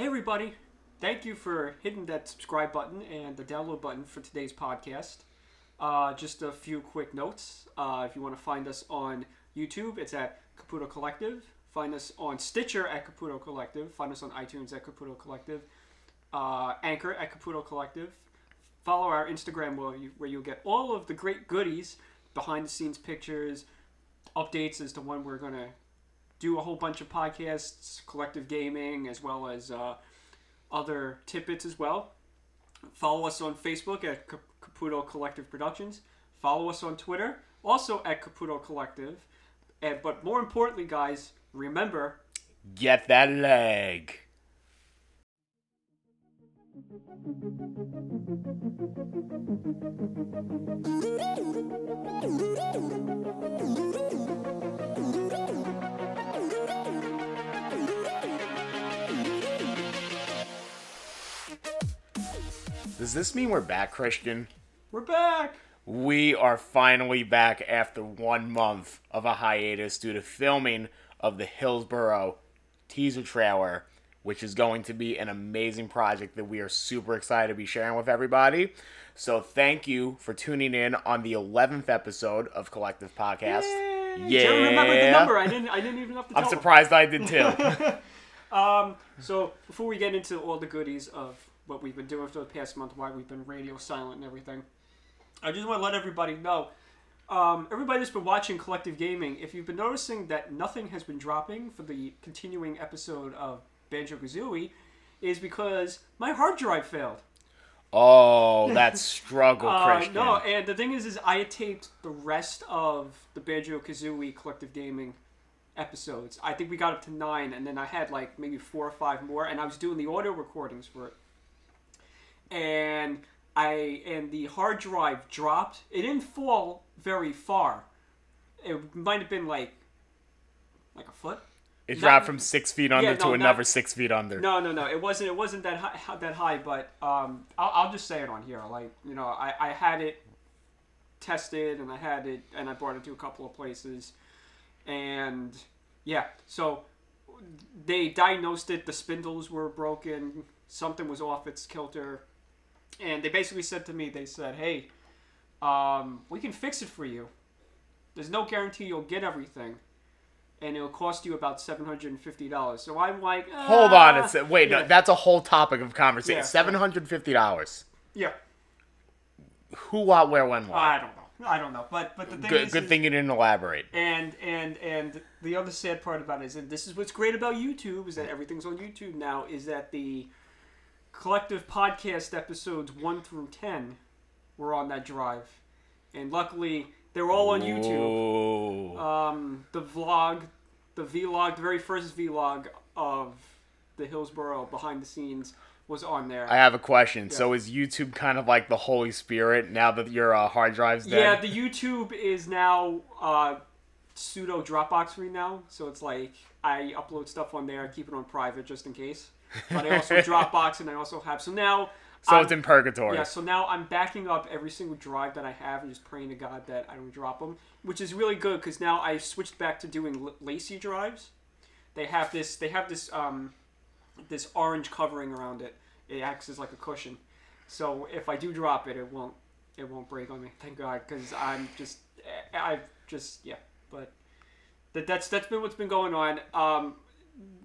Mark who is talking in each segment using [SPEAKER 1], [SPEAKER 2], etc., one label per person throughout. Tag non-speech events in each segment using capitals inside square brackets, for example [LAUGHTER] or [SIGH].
[SPEAKER 1] Hey, everybody. Thank you for hitting that subscribe button and the download button for today's podcast. Uh, just a few quick notes. Uh, if you want to find us on YouTube, it's at Caputo Collective. Find us on Stitcher at Caputo Collective. Find us on iTunes at Caputo Collective. Uh, Anchor at Caputo Collective. Follow our Instagram where, you, where you'll get all of the great goodies, behind the scenes pictures, updates as to when we're going to do a whole bunch of podcasts, collective gaming, as well as uh, other tidbits as well. Follow us on Facebook at Caputo Collective Productions. Follow us on Twitter, also at Caputo Collective. And, but more importantly, guys, remember
[SPEAKER 2] Get that leg. Does this mean we're back, Christian?
[SPEAKER 1] we're back.
[SPEAKER 2] We are finally back after one month of a hiatus due to filming of the Hillsborough teaser trailer, which is going to be an amazing project that we are super excited to be sharing with everybody. So thank you for tuning in on the 11th episode of Collective Podcast.
[SPEAKER 1] Yay!
[SPEAKER 2] Yeah.
[SPEAKER 1] Gerry remembered the number. I didn't. I didn't even have to.
[SPEAKER 2] I'm surprised I did too. [LAUGHS]
[SPEAKER 1] Um, so before we get into all the goodies of what we've been doing for the past month, why we've been radio silent and everything, I just want to let everybody know. Um, everybody that's been watching Collective Gaming, if you've been noticing that nothing has been dropping for the continuing episode of Banjo Kazooie, is because my hard drive failed.
[SPEAKER 2] oh, that [LAUGHS] struggle,
[SPEAKER 1] Uh,
[SPEAKER 2] Christian.
[SPEAKER 1] no, and the thing is, is I had taped the rest of the Banjo Kazooie Collective Gaming episodes. I think we got up to nine, and then I had like maybe four or five more, and I was doing the audio recordings for it. And I and the hard drive dropped. It didn't fall very far. It might have been like like a foot.
[SPEAKER 2] it
[SPEAKER 1] not-
[SPEAKER 2] dropped from six feet under
[SPEAKER 1] Yeah,
[SPEAKER 2] to another
[SPEAKER 1] not-
[SPEAKER 2] six feet under.
[SPEAKER 1] No, no, no. It wasn't. It wasn't that high. That high. But um, I'll, I'll just say it on here. Like you know, I, I had it tested, and I had it, and I brought it to a couple of places, and yeah. So they diagnosed it. The spindles were broken. Something was off its kilter, and they basically said to me, they said, "Hey, um, we can fix it for you. There's no guarantee you'll get everything." And it'll cost you about seven hundred and fifty dollars. So I'm like,
[SPEAKER 2] Hold on
[SPEAKER 1] "Ah."
[SPEAKER 2] a sec. Wait,
[SPEAKER 1] Yeah.
[SPEAKER 2] no, that's a whole topic of conversation.
[SPEAKER 1] Yeah.
[SPEAKER 2] Seven hundred fifty dollars.
[SPEAKER 1] Yeah,
[SPEAKER 2] Who, what, where, when, why?
[SPEAKER 1] I don't know. I don't know. But but the thing
[SPEAKER 2] Good,
[SPEAKER 1] is,
[SPEAKER 2] good thing you didn't elaborate.
[SPEAKER 1] And and and the other sad part about it is, and this is what's great about YouTube, is that everything's on YouTube now. Is that the collective podcast episodes one through ten were on that drive, and luckily they were all on YouTube. Um, the vlog, the vlog, the very first vlog of the Hillsborough behind the scenes was on there.
[SPEAKER 2] I have a question. So is YouTube kind of like the Holy Spirit now that your uh, hard drive's dead?
[SPEAKER 1] Yeah, the YouTube is now uh, pseudo Dropbox free now, so it's like I upload stuff on there, I keep it on private just in case. But I also have [LAUGHS] Dropbox, and I also have so now.
[SPEAKER 2] so
[SPEAKER 1] I'm-
[SPEAKER 2] it's in purgatory.
[SPEAKER 1] yeah, so now I'm backing up every single drive that I have and just praying to God that I don't drop them, which is really good because now I switched back to doing l- LaCie drives. They have this. They have this. Um, this orange covering around it. It acts as like a cushion. So if I do drop it, it won't. It won't break on me. Thank God, because I'm just. I've just yeah. But that that's that's been what's been going on. Um,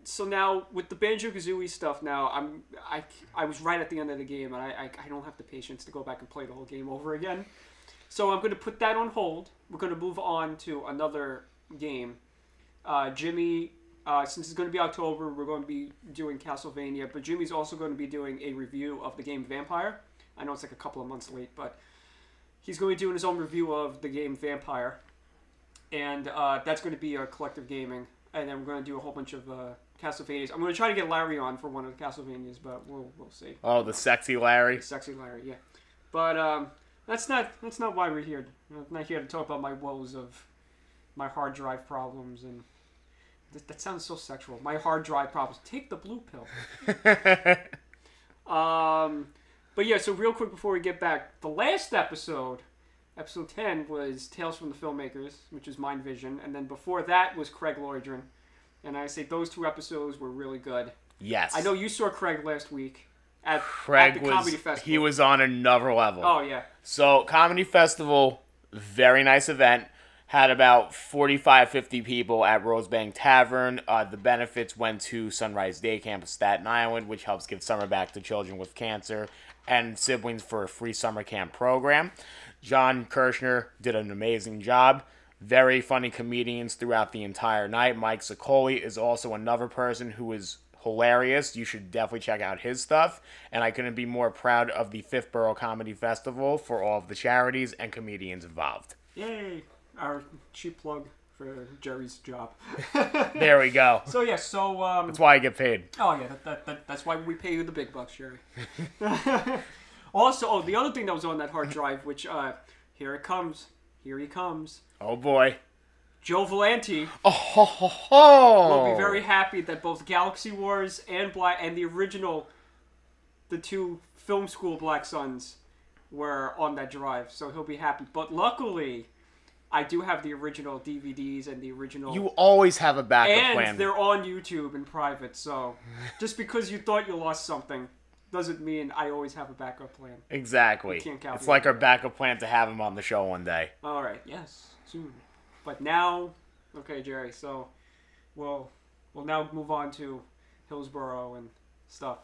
[SPEAKER 1] so now with the Banjo Kazooie stuff, now I'm I, I was right at the end of the game, and I, I I don't have the patience to go back and play the whole game over again. So I'm going to put that on hold. We're going to move on to another game. Uh, Jimmy, uh, since it's going to be October, we're going to be doing Castlevania, but Jimmy's also going to be doing a review of the game Vampyr. I know it's like a couple of months late, but he's going to be doing his own review of the game Vampyr, and uh, that's going to be a collective gaming. And then we're going to do a whole bunch of uh, Castlevanias. I'm going to try to get Larry on for one of the Castlevanias, but we'll we'll see.
[SPEAKER 2] Oh, the sexy Larry.
[SPEAKER 1] Sexy Larry, yeah. But um, that's not that's not why we're here. I'm not here to talk about my woes of my hard drive problems and that, that sounds so sexual. My hard drive problems. Take the blue pill. [LAUGHS] Um, but yeah, so real quick before we get back, the last episode, episode ten, was Tales from the Filmmakers, which is Mind Vision, and then before that was Craig Lloydron, and I say those two episodes were really good.
[SPEAKER 2] Yes.
[SPEAKER 1] I know you saw Craig last week at,
[SPEAKER 2] Craig
[SPEAKER 1] at the
[SPEAKER 2] was
[SPEAKER 1] comedy festival.
[SPEAKER 2] he was on another level.
[SPEAKER 1] Oh yeah.
[SPEAKER 2] So, Comedy Festival, very nice event. Had about 45, 50 people at Rosebank Tavern. Uh, the benefits went to Sunrise Day Camp of Staten Island, which helps give summer back to children with cancer and siblings for a free summer camp program. John Kirshner did an amazing job. Very funny comedians throughout the entire night. Mike Sicoli is also another person who is hilarious. You should definitely check out his stuff. And I couldn't be more proud of the Fifth Borough Comedy Festival for all of the charities and comedians involved.
[SPEAKER 1] Yay! Our cheap plug for Gerry's job. [LAUGHS]
[SPEAKER 2] There we go.
[SPEAKER 1] so yeah, so um,
[SPEAKER 2] That's why I get paid.
[SPEAKER 1] oh yeah, that, that, that, that's why we pay you the big bucks, Gerry. [LAUGHS] also, oh, the other thing that was on that hard drive, which uh, here it comes, here he comes,
[SPEAKER 2] Oh boy.
[SPEAKER 1] Joe Valenti
[SPEAKER 2] Oh ho ho ho!
[SPEAKER 1] will be very happy that both Galaxy Wars and Black and the original, the two film school Black Suns, were on that drive, so he'll be happy. But luckily, I do have the original DVDs and the original.
[SPEAKER 2] You always have a backup
[SPEAKER 1] and
[SPEAKER 2] plan.
[SPEAKER 1] they're on YouTube in private, so just because you thought you lost something doesn't mean I always have a backup plan.
[SPEAKER 2] Exactly.
[SPEAKER 1] can't count
[SPEAKER 2] It's like our backup plan to have him on the show one day.
[SPEAKER 1] All right, yes, soon. But now, okay, Gerry. So, we'll we'll now move on to Hillsborough and stuff.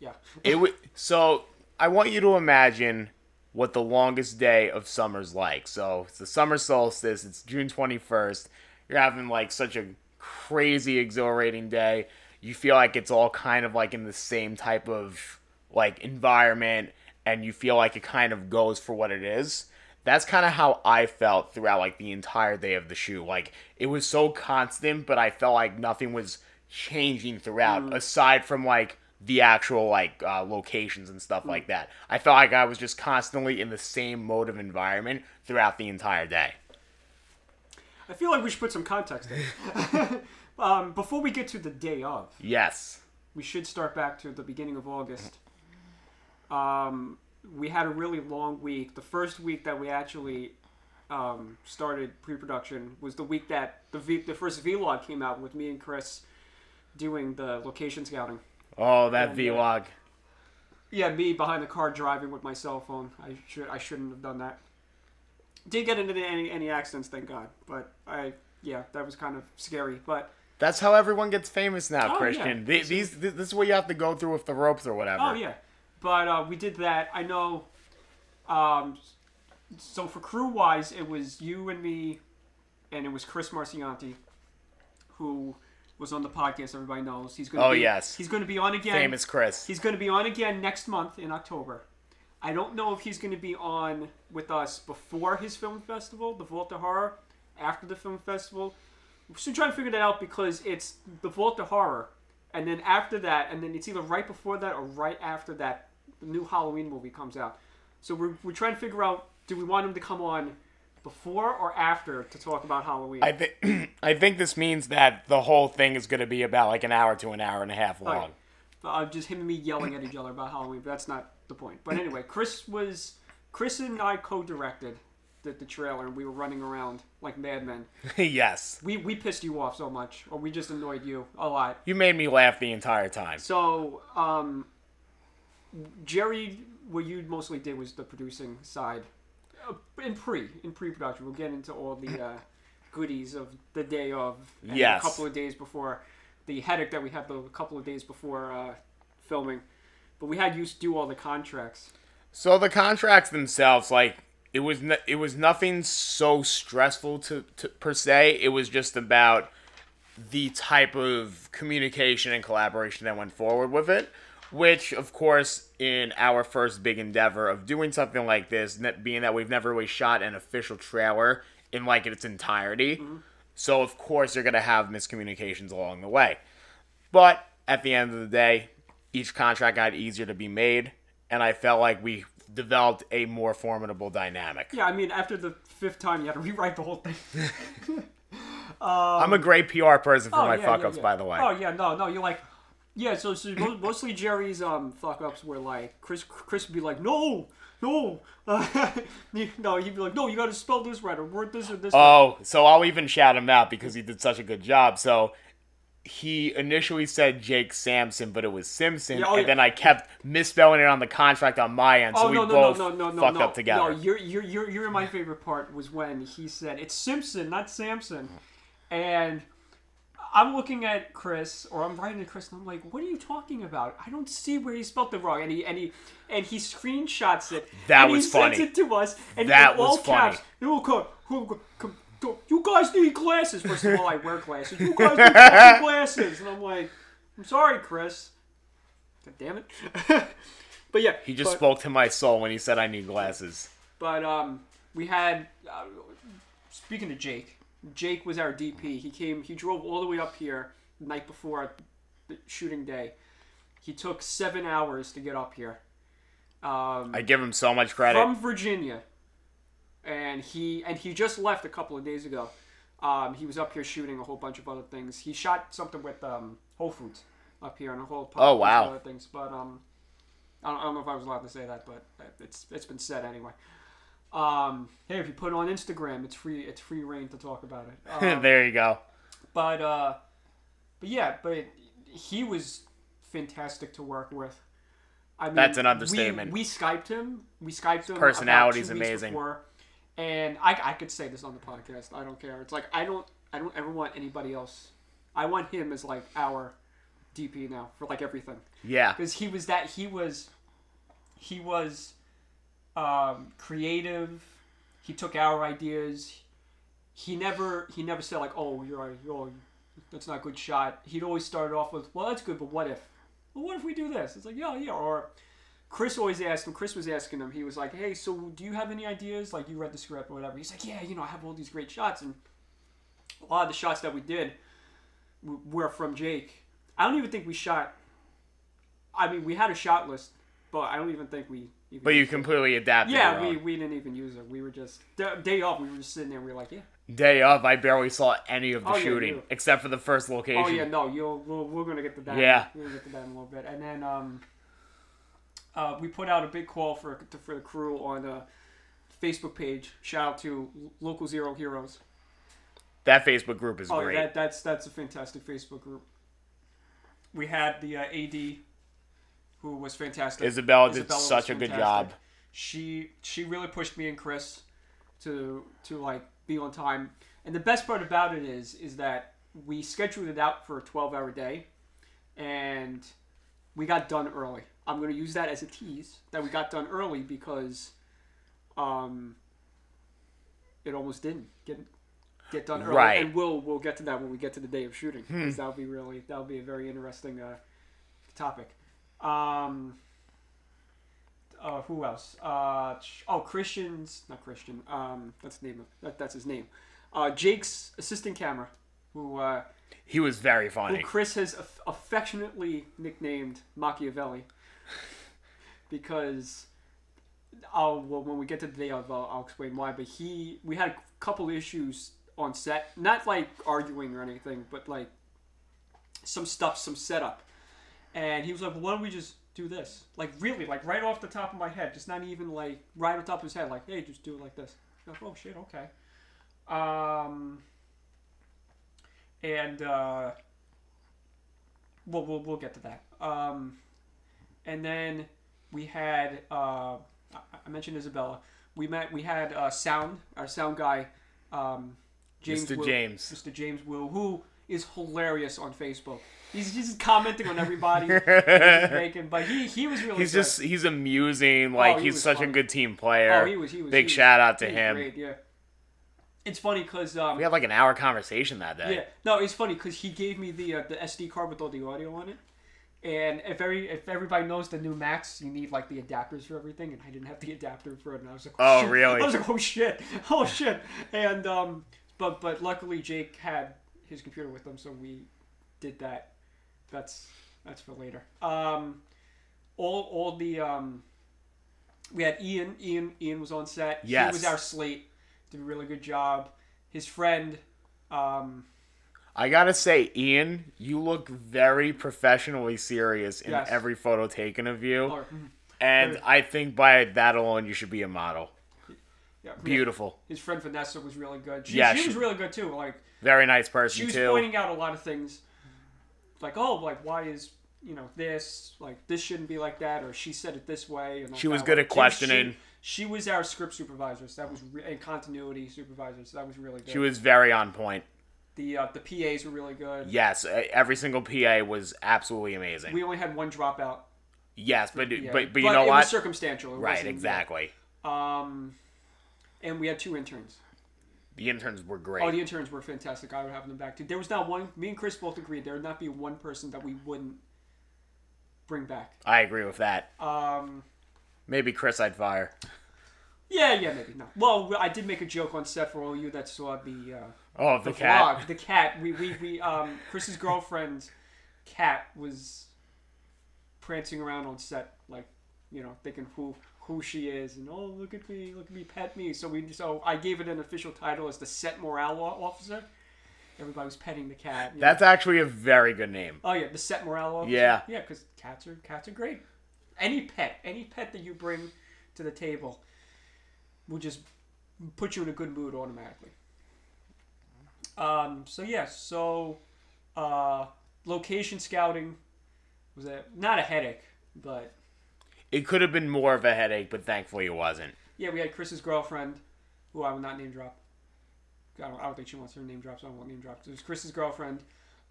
[SPEAKER 1] Yeah.
[SPEAKER 2] It would. So I want you to imagine what the longest day of summer's like. So it's the summer solstice. It's June twenty first. You're having like such a crazy, exhilarating day. You feel like it's all kind of like in the same type of like environment, and you feel like it kind of goes for what it is. That's kind of how I felt throughout like the entire day of the shoot. Like it was so constant, but I felt like nothing was changing throughout, aside from like the actual like uh, locations and stuff like that. I felt like I was just constantly in the same mode of environment throughout the entire day.
[SPEAKER 1] I feel like we should put some context in. [LAUGHS] um, before we get to the day of,
[SPEAKER 2] Yes.
[SPEAKER 1] we should start back to the beginning of August. Um, we had a really long week. The first week that we actually um, started pre-production was the week that the v- the first vlog came out with me and Chris doing the location scouting.
[SPEAKER 2] Oh, that
[SPEAKER 1] And, uh,
[SPEAKER 2] vlog.
[SPEAKER 1] Yeah, me behind the car driving with my cell phone. I should I shouldn't have done that. Did get into any any accidents, thank God. But I yeah, that was kind of scary. But
[SPEAKER 2] That's how everyone gets famous now,
[SPEAKER 1] Oh,
[SPEAKER 2] Christian.
[SPEAKER 1] yeah.
[SPEAKER 2] Th- These, this is what you have to go through with the ropes or whatever.
[SPEAKER 1] Oh yeah, but uh, we did that. I know. Um, so for crew wise, it was you and me, and it was Chris Marcianti, who was on the podcast. Everybody knows he's going. to
[SPEAKER 2] Oh,
[SPEAKER 1] be,
[SPEAKER 2] yes.
[SPEAKER 1] he's going to be on again.
[SPEAKER 2] Famous Chris.
[SPEAKER 1] He's going to be on again next month in October. I don't know if he's going to be on with us before his film festival, the Vault of Horror, after the film festival. We're still trying to figure that out because it's the Vault of Horror, and then after that, and then it's either right before that or right after that, the new Halloween movie comes out. So we're, we're trying to figure out do we want him to come on before or after to talk about Halloween?
[SPEAKER 2] I think [CLEARS THROAT] I think this means that the whole thing is going to be about like an hour to an hour and a half long.
[SPEAKER 1] Okay. Uh, just him and me yelling at each other about Halloween, but that's not the point. But anyway, Chris was Chris and I co-directed the, the trailer, and we were running around like madmen. [LAUGHS]
[SPEAKER 2] yes.
[SPEAKER 1] We we pissed you off so much, or we just annoyed you a lot.
[SPEAKER 2] You made me laugh the entire time.
[SPEAKER 1] So, um, Gerry, what you mostly did was the producing side, uh, in pre in pre-production. We'll get into all the uh, goodies of the day of, and
[SPEAKER 2] Yes.
[SPEAKER 1] a couple of days before, the headache that we had the a couple of days before uh, filming. But we had you do all the contracts.
[SPEAKER 2] So the contracts themselves, like it was, no, it was nothing so stressful to, to per se. It was just about the type of communication and collaboration that went forward with it. Which, of course, in our first big endeavor of doing something like this, being that we've never really shot an official trailer in like its entirety, mm-hmm. so of course you're gonna have miscommunications along the way. But at the end of the day, each contract got easier to be made, and I felt like we developed a more formidable dynamic.
[SPEAKER 1] Yeah, I mean, after the fifth time, you had to rewrite the whole thing. [LAUGHS]
[SPEAKER 2] I'm a great PR person for
[SPEAKER 1] Oh,
[SPEAKER 2] my
[SPEAKER 1] yeah,
[SPEAKER 2] fuck ups,
[SPEAKER 1] yeah.
[SPEAKER 2] by the way.
[SPEAKER 1] Oh yeah, no, no, you're like, yeah. So, so [LAUGHS] mostly Gerry's um fuck ups were like Chris. Chris would be like, no, no, [LAUGHS] uh, no. He'd be like, no, you got to spell this right or word this or this. right.
[SPEAKER 2] Oh, so I'll even shout him out because he did such a good job. So he initially said Jake Sampson, but it was Simpson,
[SPEAKER 1] Yeah, oh,
[SPEAKER 2] and
[SPEAKER 1] yeah.
[SPEAKER 2] then I kept misspelling it on the contract on my end, so
[SPEAKER 1] oh
[SPEAKER 2] we
[SPEAKER 1] no no
[SPEAKER 2] both
[SPEAKER 1] no no no
[SPEAKER 2] fucked
[SPEAKER 1] no
[SPEAKER 2] up together.
[SPEAKER 1] no! Your your your your my favorite part was when he said it's Simpson, not Samson, and I'm looking at Chris or I'm writing to Chris and I'm like, what are you talking about? I don't see where he spelled it wrong, and he and he and he screenshots it.
[SPEAKER 2] That was
[SPEAKER 1] he
[SPEAKER 2] funny.
[SPEAKER 1] Sends it to us, and
[SPEAKER 2] That
[SPEAKER 1] in all
[SPEAKER 2] was funny.
[SPEAKER 1] caps. "Oh, come- come- come- come- You guys need glasses. First of all, I wear glasses. You guys need [LAUGHS] glasses, and I'm like, I'm sorry, Chris. God damn it. [LAUGHS] but yeah,
[SPEAKER 2] he just
[SPEAKER 1] but-
[SPEAKER 2] spoke to my soul when he said I need glasses.
[SPEAKER 1] but um, we had uh, speaking to Jake, Jake was our DP. He came. He drove all the way up here the night before the shooting day. He took seven hours to get up here. Um,
[SPEAKER 2] I give him so much credit.
[SPEAKER 1] from Virginia, and he and he just left a couple of days ago. Um, he was up here shooting a whole bunch of other things. He shot something with um, Whole Foods up here and a whole
[SPEAKER 2] Oh,
[SPEAKER 1] bunch
[SPEAKER 2] wow.
[SPEAKER 1] of other things. But um, I don't, I don't know if I was allowed to say that, but it's it's been said anyway. Um, hey, if you put it on Instagram, it's free. It's free reign to talk about it. [LAUGHS] Um,
[SPEAKER 2] there you go.
[SPEAKER 1] but uh, but yeah, but he was fantastic to work with. I mean,
[SPEAKER 2] That's an understatement.
[SPEAKER 1] We, skyped him. We skyped him.
[SPEAKER 2] personality's amazing.
[SPEAKER 1] before, and I, I could say this on the podcast. I don't care. It's like I don't I don't ever want anybody else. I want him as like our DP now for like everything
[SPEAKER 2] Yeah.
[SPEAKER 1] because he was that he was he was um, creative. He took our ideas. He never he never said like oh you're oh that's not a good shot. He'd always start off with well that's good but what if well what if we do this? It's like yeah yeah or Chris always asked him. Chris was asking him. He was like hey so do you have any ideas like you read the script or whatever? He's like yeah you know I have all these great shots and a lot of the shots that we did w- were from Jake. I don't even think we shot. I mean, we had a shot list, but I don't even think we. Even
[SPEAKER 2] But you
[SPEAKER 1] it.
[SPEAKER 2] completely adapted.
[SPEAKER 1] Yeah, we,
[SPEAKER 2] own.
[SPEAKER 1] we didn't even use it. We were just day off. We were just sitting there. We were like, yeah.
[SPEAKER 2] Day of, I barely saw any of the
[SPEAKER 1] Oh,
[SPEAKER 2] shooting
[SPEAKER 1] you-
[SPEAKER 2] except for the first location.
[SPEAKER 1] Oh yeah, no, you'll we're, we're gonna get to that.
[SPEAKER 2] Yeah.
[SPEAKER 1] we're gonna get to that in a little bit, and then um, uh, we put out a big call for for the crew on the Facebook page. Shout out to local Zero Heroes.
[SPEAKER 2] That Facebook group is
[SPEAKER 1] Oh,
[SPEAKER 2] great.
[SPEAKER 1] that that's that's a fantastic Facebook group. We had the uh, AD, who was fantastic.
[SPEAKER 2] Isabella did
[SPEAKER 1] Isabella was
[SPEAKER 2] such a good job.
[SPEAKER 1] She she really pushed me and Chris to to like be on time. And the best part about it is is that we scheduled it out for a twelve hour day, and we got done early. I'm going to use that as a tease that we got done early because, um, it almost didn't get get done early.
[SPEAKER 2] Right.
[SPEAKER 1] And we'll we'll get to that when we get to the day of shooting because that'll be really that'll be a very interesting uh, topic. Um, uh, who else? Uh, oh, Christian's not Christian. Um, that's the name of that, that's his name. Uh, Jake's assistant camera, who uh,
[SPEAKER 2] He was very funny. who.
[SPEAKER 1] Chris has aff- affectionately nicknamed Machiavelli because I'll well, when we get to the day of, I'll, I'll explain why. But he, we had a couple issues on set, not like arguing or anything, but like some stuff, some setup, and he was like, well, "Why don't we just do this?" Like really, like right off the top of my head, just not even like right on top of his head, like, "Hey, just do it like this." Like, oh shit, okay. Um, and uh, we'll, we'll we'll get to that. Um, and then we had uh, I mentioned Isabella. We met. We had uh, sound our sound guy, um, James
[SPEAKER 2] Mr.
[SPEAKER 1] Will-
[SPEAKER 2] James.
[SPEAKER 1] Mr. James Will, who is hilarious on Facebook. He's just commenting on everybody [LAUGHS] he's making, but he he was really
[SPEAKER 2] He's
[SPEAKER 1] good.
[SPEAKER 2] just he's amusing. Like
[SPEAKER 1] Oh, he
[SPEAKER 2] he's such
[SPEAKER 1] funny.
[SPEAKER 2] a good team player.
[SPEAKER 1] oh he was he was
[SPEAKER 2] Big
[SPEAKER 1] he was-
[SPEAKER 2] shout out to him.
[SPEAKER 1] Great, yeah. It's funny because um,
[SPEAKER 2] We had like an hour conversation that day.
[SPEAKER 1] Yeah, no, it's funny because he gave me the uh, the SD card with all the audio on it, and if every if everybody knows the new Macs, you need like the adapters for everything, and I didn't have the [LAUGHS] adapter for it, and I was like,
[SPEAKER 2] Oh,
[SPEAKER 1] shit.
[SPEAKER 2] really? [LAUGHS]
[SPEAKER 1] I was like, oh shit, [LAUGHS] oh shit, and um, but but luckily Jake had his computer with him, so we did that. That's that's for later. Um, all all the um, we had Ian. Ian Ian was on set. He
[SPEAKER 2] Yes.
[SPEAKER 1] was our slate. Did a really good job. His friend. Um,
[SPEAKER 2] I gotta say, Ian, you look very professionally serious in
[SPEAKER 1] Yes.
[SPEAKER 2] every photo taken of you,
[SPEAKER 1] or, mm-hmm.
[SPEAKER 2] and I think by that alone, you should be a model.
[SPEAKER 1] yeah,
[SPEAKER 2] Beautiful,
[SPEAKER 1] His friend Vanessa was really good. She,
[SPEAKER 2] Yeah,
[SPEAKER 1] she
[SPEAKER 2] she-
[SPEAKER 1] was really good too. Like
[SPEAKER 2] very nice person.
[SPEAKER 1] she was
[SPEAKER 2] too.
[SPEAKER 1] pointing out a lot of things like, oh, like why is you know this like this shouldn't be like that, or she said it this way. And like
[SPEAKER 2] She was good
[SPEAKER 1] way.
[SPEAKER 2] at questioning.
[SPEAKER 1] She, she was our script supervisor, so that was re- and continuity supervisor, so that was really good.
[SPEAKER 2] She was very on point.
[SPEAKER 1] The uh, the PAs were really good.
[SPEAKER 2] Yes, every single PA was absolutely amazing.
[SPEAKER 1] We only had one dropout.
[SPEAKER 2] yes, but
[SPEAKER 1] Yeah.
[SPEAKER 2] but but you know
[SPEAKER 1] it
[SPEAKER 2] what?
[SPEAKER 1] was circumstantial. It
[SPEAKER 2] right, exactly.
[SPEAKER 1] Um, and we had two interns.
[SPEAKER 2] The interns were great.
[SPEAKER 1] Oh, the interns were fantastic. I would have them back too. There was not one. Me and Chris both agreed there would not be one person that we wouldn't bring back.
[SPEAKER 2] I agree with that.
[SPEAKER 1] Um,
[SPEAKER 2] Maybe Chris I'd fire.
[SPEAKER 1] yeah, yeah, maybe not. Well, I did make a joke on set for all you that saw the uh,
[SPEAKER 2] Oh,
[SPEAKER 1] the,
[SPEAKER 2] the, cat.
[SPEAKER 1] vlog. The cat. We we we um Chris's girlfriend's cat was prancing around on set, like you know, thinking who who she is, and oh look at me, look at me, pet me. So we so I gave it an official title as the set morale officer. Everybody was petting the cat. you know.
[SPEAKER 2] That's actually a very good name.
[SPEAKER 1] Oh yeah, the set morale officer.
[SPEAKER 2] Yeah.
[SPEAKER 1] yeah, because cats are cats are great. Any pet, any pet that you bring to the table, will just put you in a good mood automatically. Um. So yeah. So, uh, location scouting was a not a headache, but
[SPEAKER 2] It could have been more of a headache, but thankfully it wasn't.
[SPEAKER 1] yeah, we had Chris's girlfriend, who I will not name drop. I don't, I don't think she wants her name dropped, so I won't name drop. It was Chris's girlfriend,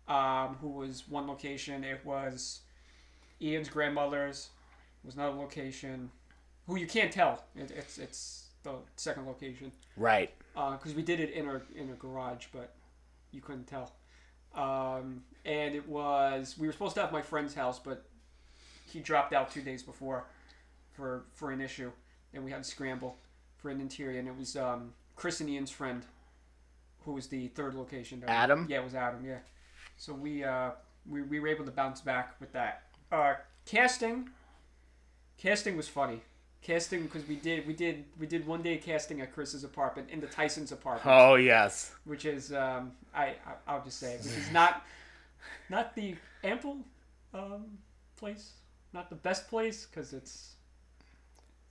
[SPEAKER 1] um, who was one location. It was Ian's grandmother's. Was another location, who you can't tell. It, it's it's the second location
[SPEAKER 2] Right.
[SPEAKER 1] because we did it in our in a garage, but you couldn't tell. Um, and it was we were supposed to have my friend's house, but he dropped out two days before for for an issue, and we had to scramble for an interior. And it was um, Chris and Ian's friend, who was the third location.
[SPEAKER 2] Adam?
[SPEAKER 1] yeah, it was Adam. Yeah. So we uh, we we were able to bounce back with that. Uh, casting. Casting was funny. Casting because we did we did we did one day casting at Chris's apartment in the Tyson's apartment
[SPEAKER 2] Oh yes.
[SPEAKER 1] which is um, I, I I'll just say it, which is not not the ample um, place, not the best place because it's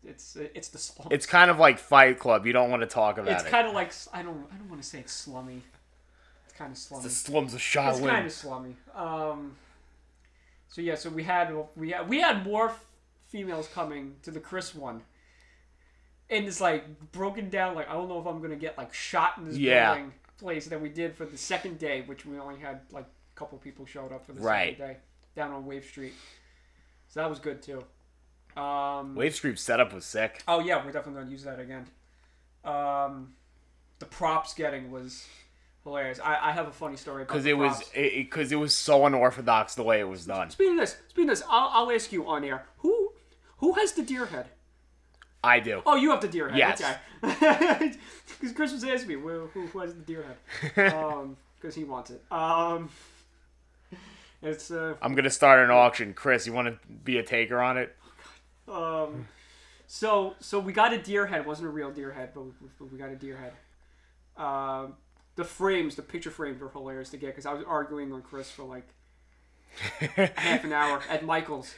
[SPEAKER 1] it's it's the slum.
[SPEAKER 2] It's kind of like Fight Club. You don't want to talk about
[SPEAKER 1] It's
[SPEAKER 2] it.
[SPEAKER 1] It's kind of like I don't I don't want to say it's slummy. It's kind of slummy.
[SPEAKER 2] the slums of
[SPEAKER 1] It's kind of slummy. Um, so yeah, so we had we had we had more females coming to the Chris one. And it's like broken down. Like I don't know if I'm gonna get like shot in this
[SPEAKER 2] Yeah.
[SPEAKER 1] building place that we did for the second day, which we only had like a couple people showed up for the
[SPEAKER 2] Right.
[SPEAKER 1] second day down on Wave Street. So that was good too. Um,
[SPEAKER 2] Wave Street setup was sick.
[SPEAKER 1] Oh yeah, we're definitely gonna use that again. Um, the props getting was hilarious. I, I have a funny story
[SPEAKER 2] Because it was
[SPEAKER 1] props.
[SPEAKER 2] because it, was so unorthodox the way it was done.
[SPEAKER 1] Speaking of this, speaking of this, I'll, I'll ask you on air. Who who has the deer head?
[SPEAKER 2] I do.
[SPEAKER 1] Oh, you have the deer head.
[SPEAKER 2] Yes.
[SPEAKER 1] Because [LAUGHS] Chris was asking me who, who, who has the deer head. [LAUGHS] Um, because he wants it. Um, [LAUGHS] it's uh,
[SPEAKER 2] I'm gonna start an auction. Chris, you want to be a taker on it?
[SPEAKER 1] um, so so we got a deer head. It wasn't a real deer head, but we, but we got a deer head. Um, the frames, the picture frames were hilarious to get because I was arguing on Chris for like half an hour at Michael's.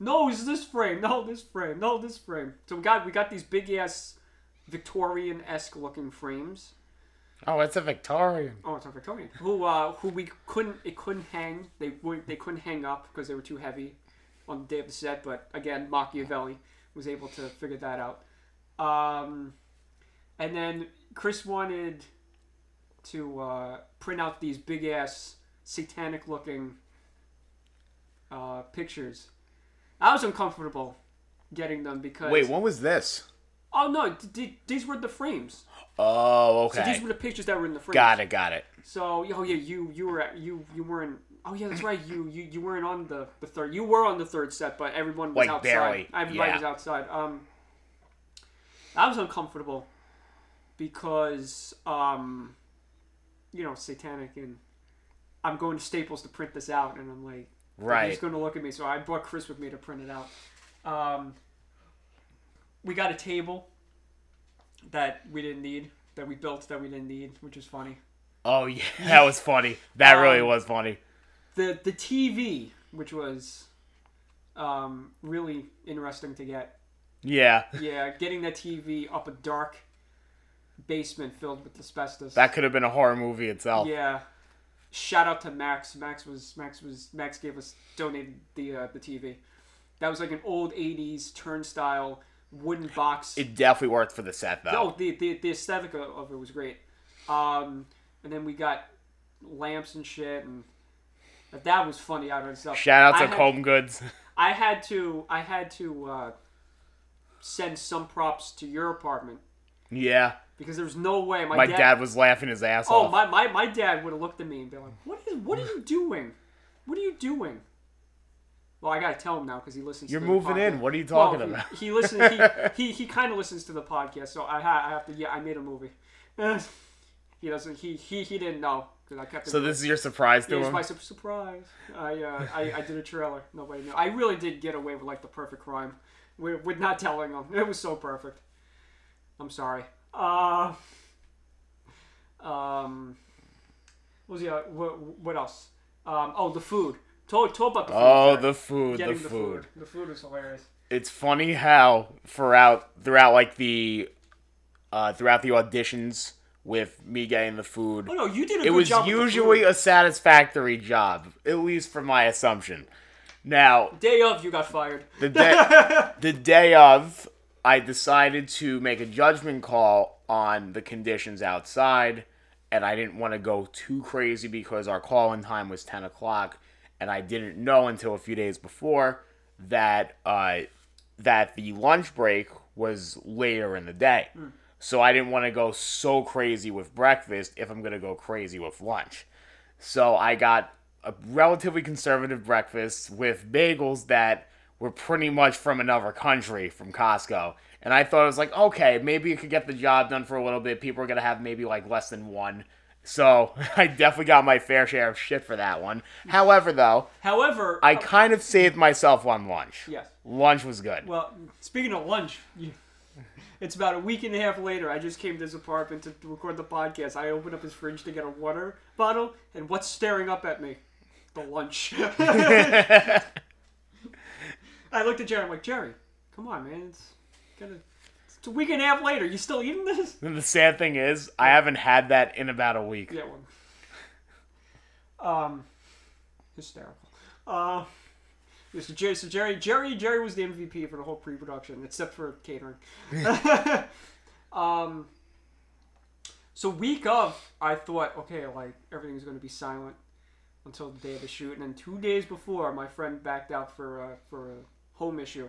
[SPEAKER 1] No, it's this frame. No, this frame. No, this frame. So we got we got these big ass Victorian esque looking frames.
[SPEAKER 2] Oh, it's a Victorian.
[SPEAKER 1] Oh, it's a Victorian. Who uh, who we couldn't it couldn't hang. They would they couldn't hang up because they were too heavy on the day of the set. But again, Machiavelli was able to figure that out. Um, and then Chris wanted to uh, print out these big ass satanic looking uh, pictures. I was uncomfortable getting them because
[SPEAKER 2] Wait, when was this?
[SPEAKER 1] oh no, th- th- these were the frames.
[SPEAKER 2] Oh, okay.
[SPEAKER 1] So these were the pictures that were in the frames.
[SPEAKER 2] Got it. Got it.
[SPEAKER 1] So oh yeah, you you were at, you you weren't. Oh yeah, that's right. You you, you weren't on the, the third. You were on the third set, but everyone was
[SPEAKER 2] Like,
[SPEAKER 1] outside.
[SPEAKER 2] barely,
[SPEAKER 1] Everybody
[SPEAKER 2] yeah.
[SPEAKER 1] was outside. Um, I was uncomfortable because um, you know, satanic, and I'm going to Staples to print this out, and I'm like,
[SPEAKER 2] Right.
[SPEAKER 1] He's going to look at me, so I brought Chris with me to print it out. Um, we got a table that we didn't need, that we built that we didn't need, which is funny.
[SPEAKER 2] Oh yeah, [LAUGHS] that was funny. That really
[SPEAKER 1] Um,
[SPEAKER 2] was funny.
[SPEAKER 1] the the TV, which was um, really interesting to get.
[SPEAKER 2] Yeah,
[SPEAKER 1] Yeah, getting that TV up a dark basement filled with asbestos.
[SPEAKER 2] that could have been a horror movie itself.
[SPEAKER 1] yeah, shout out to Max. Max was Max was Max gave us donated the uh, the TV. That was like an old '80s turnstile wooden box.
[SPEAKER 2] It definitely worked for the set though.
[SPEAKER 1] Oh, the, the the aesthetic of, it was great. Um, and then we got lamps and shit, and that was funny out of stuff.
[SPEAKER 2] Shout out to
[SPEAKER 1] had-
[SPEAKER 2] Home Goods. [LAUGHS]
[SPEAKER 1] I had to I had to uh, send some props to your apartment
[SPEAKER 2] yeah.
[SPEAKER 1] Because there's no way my,
[SPEAKER 2] My dad was laughing his ass
[SPEAKER 1] Oh,
[SPEAKER 2] off.
[SPEAKER 1] my, my, my dad would have looked at me and been like, "What is what are you doing? What are you doing?" Well, I gotta tell him now because he listens. To You're
[SPEAKER 2] moving in. What are you talking
[SPEAKER 1] Well,
[SPEAKER 2] about?
[SPEAKER 1] He, listens. [LAUGHS] He he, he kind of listens to the podcast, so I, ha- I have to. Yeah, I made a movie. [LAUGHS] he doesn't. He he he didn't know because I kept.
[SPEAKER 2] So this is your surprise
[SPEAKER 1] it
[SPEAKER 2] to
[SPEAKER 1] was
[SPEAKER 2] him?
[SPEAKER 1] my su- surprise. I, uh, I I did a trailer. Nobody knew. I really did get away with like the perfect crime, with, with not telling them. It was so perfect. I'm sorry. Uh, um, what was the other- what what else? Um, oh, the food. Talk, talk about the food.
[SPEAKER 2] Oh, the food, the
[SPEAKER 1] Getting
[SPEAKER 2] food.
[SPEAKER 1] The food was hilarious.
[SPEAKER 2] It's funny how throughout throughout like the uh throughout the auditions with me getting the food,
[SPEAKER 1] Oh no, you did a
[SPEAKER 2] it
[SPEAKER 1] good
[SPEAKER 2] was
[SPEAKER 1] the
[SPEAKER 2] usually a satisfactory job, at least from my assumption. Now,
[SPEAKER 1] day of you got fired.
[SPEAKER 2] the day [LAUGHS] the day of i decided to make a judgment call on the conditions outside and i didn't want to go too crazy because our call-in time was 10 o'clock and i didn't know until a few days before that uh, that the lunch break was later in the day. So i didn't want to go so crazy with breakfast if i'm going to go crazy with lunch. So I got a relatively conservative breakfast with bagels that were pretty much from another country, from Costco. And I thought it was like, okay, maybe you could get the job done for a little bit. People are going to have maybe like less than one. So [LAUGHS] I definitely got my fair share of shit for that one. However, though,
[SPEAKER 1] However,
[SPEAKER 2] I
[SPEAKER 1] uh,
[SPEAKER 2] kind of saved myself on lunch.
[SPEAKER 1] yes.
[SPEAKER 2] Lunch was good.
[SPEAKER 1] Well, speaking of lunch, [LAUGHS] it's about a week and a half later. I just came to his apartment to, to record the podcast. I opened up his fridge to get a water bottle, and what's staring up at me? The lunch. [LAUGHS] I looked at Gerry. I'm like, Gerry, come on, man. It's gotta. It's a week and a half later. You still eating this?
[SPEAKER 2] And [LAUGHS] the sad thing is, I haven't had that in about a week.
[SPEAKER 1] Yeah, one. Um, hysterical. Uh, so Gerry, so Gerry, Gerry, Gerry was the MVP for the whole pre-production, except for catering. [LAUGHS] [LAUGHS] um, so week of, I thought, okay, like everything's going to be silent until the day of the shoot, and then two days before, my friend backed out for uh, for a home issue.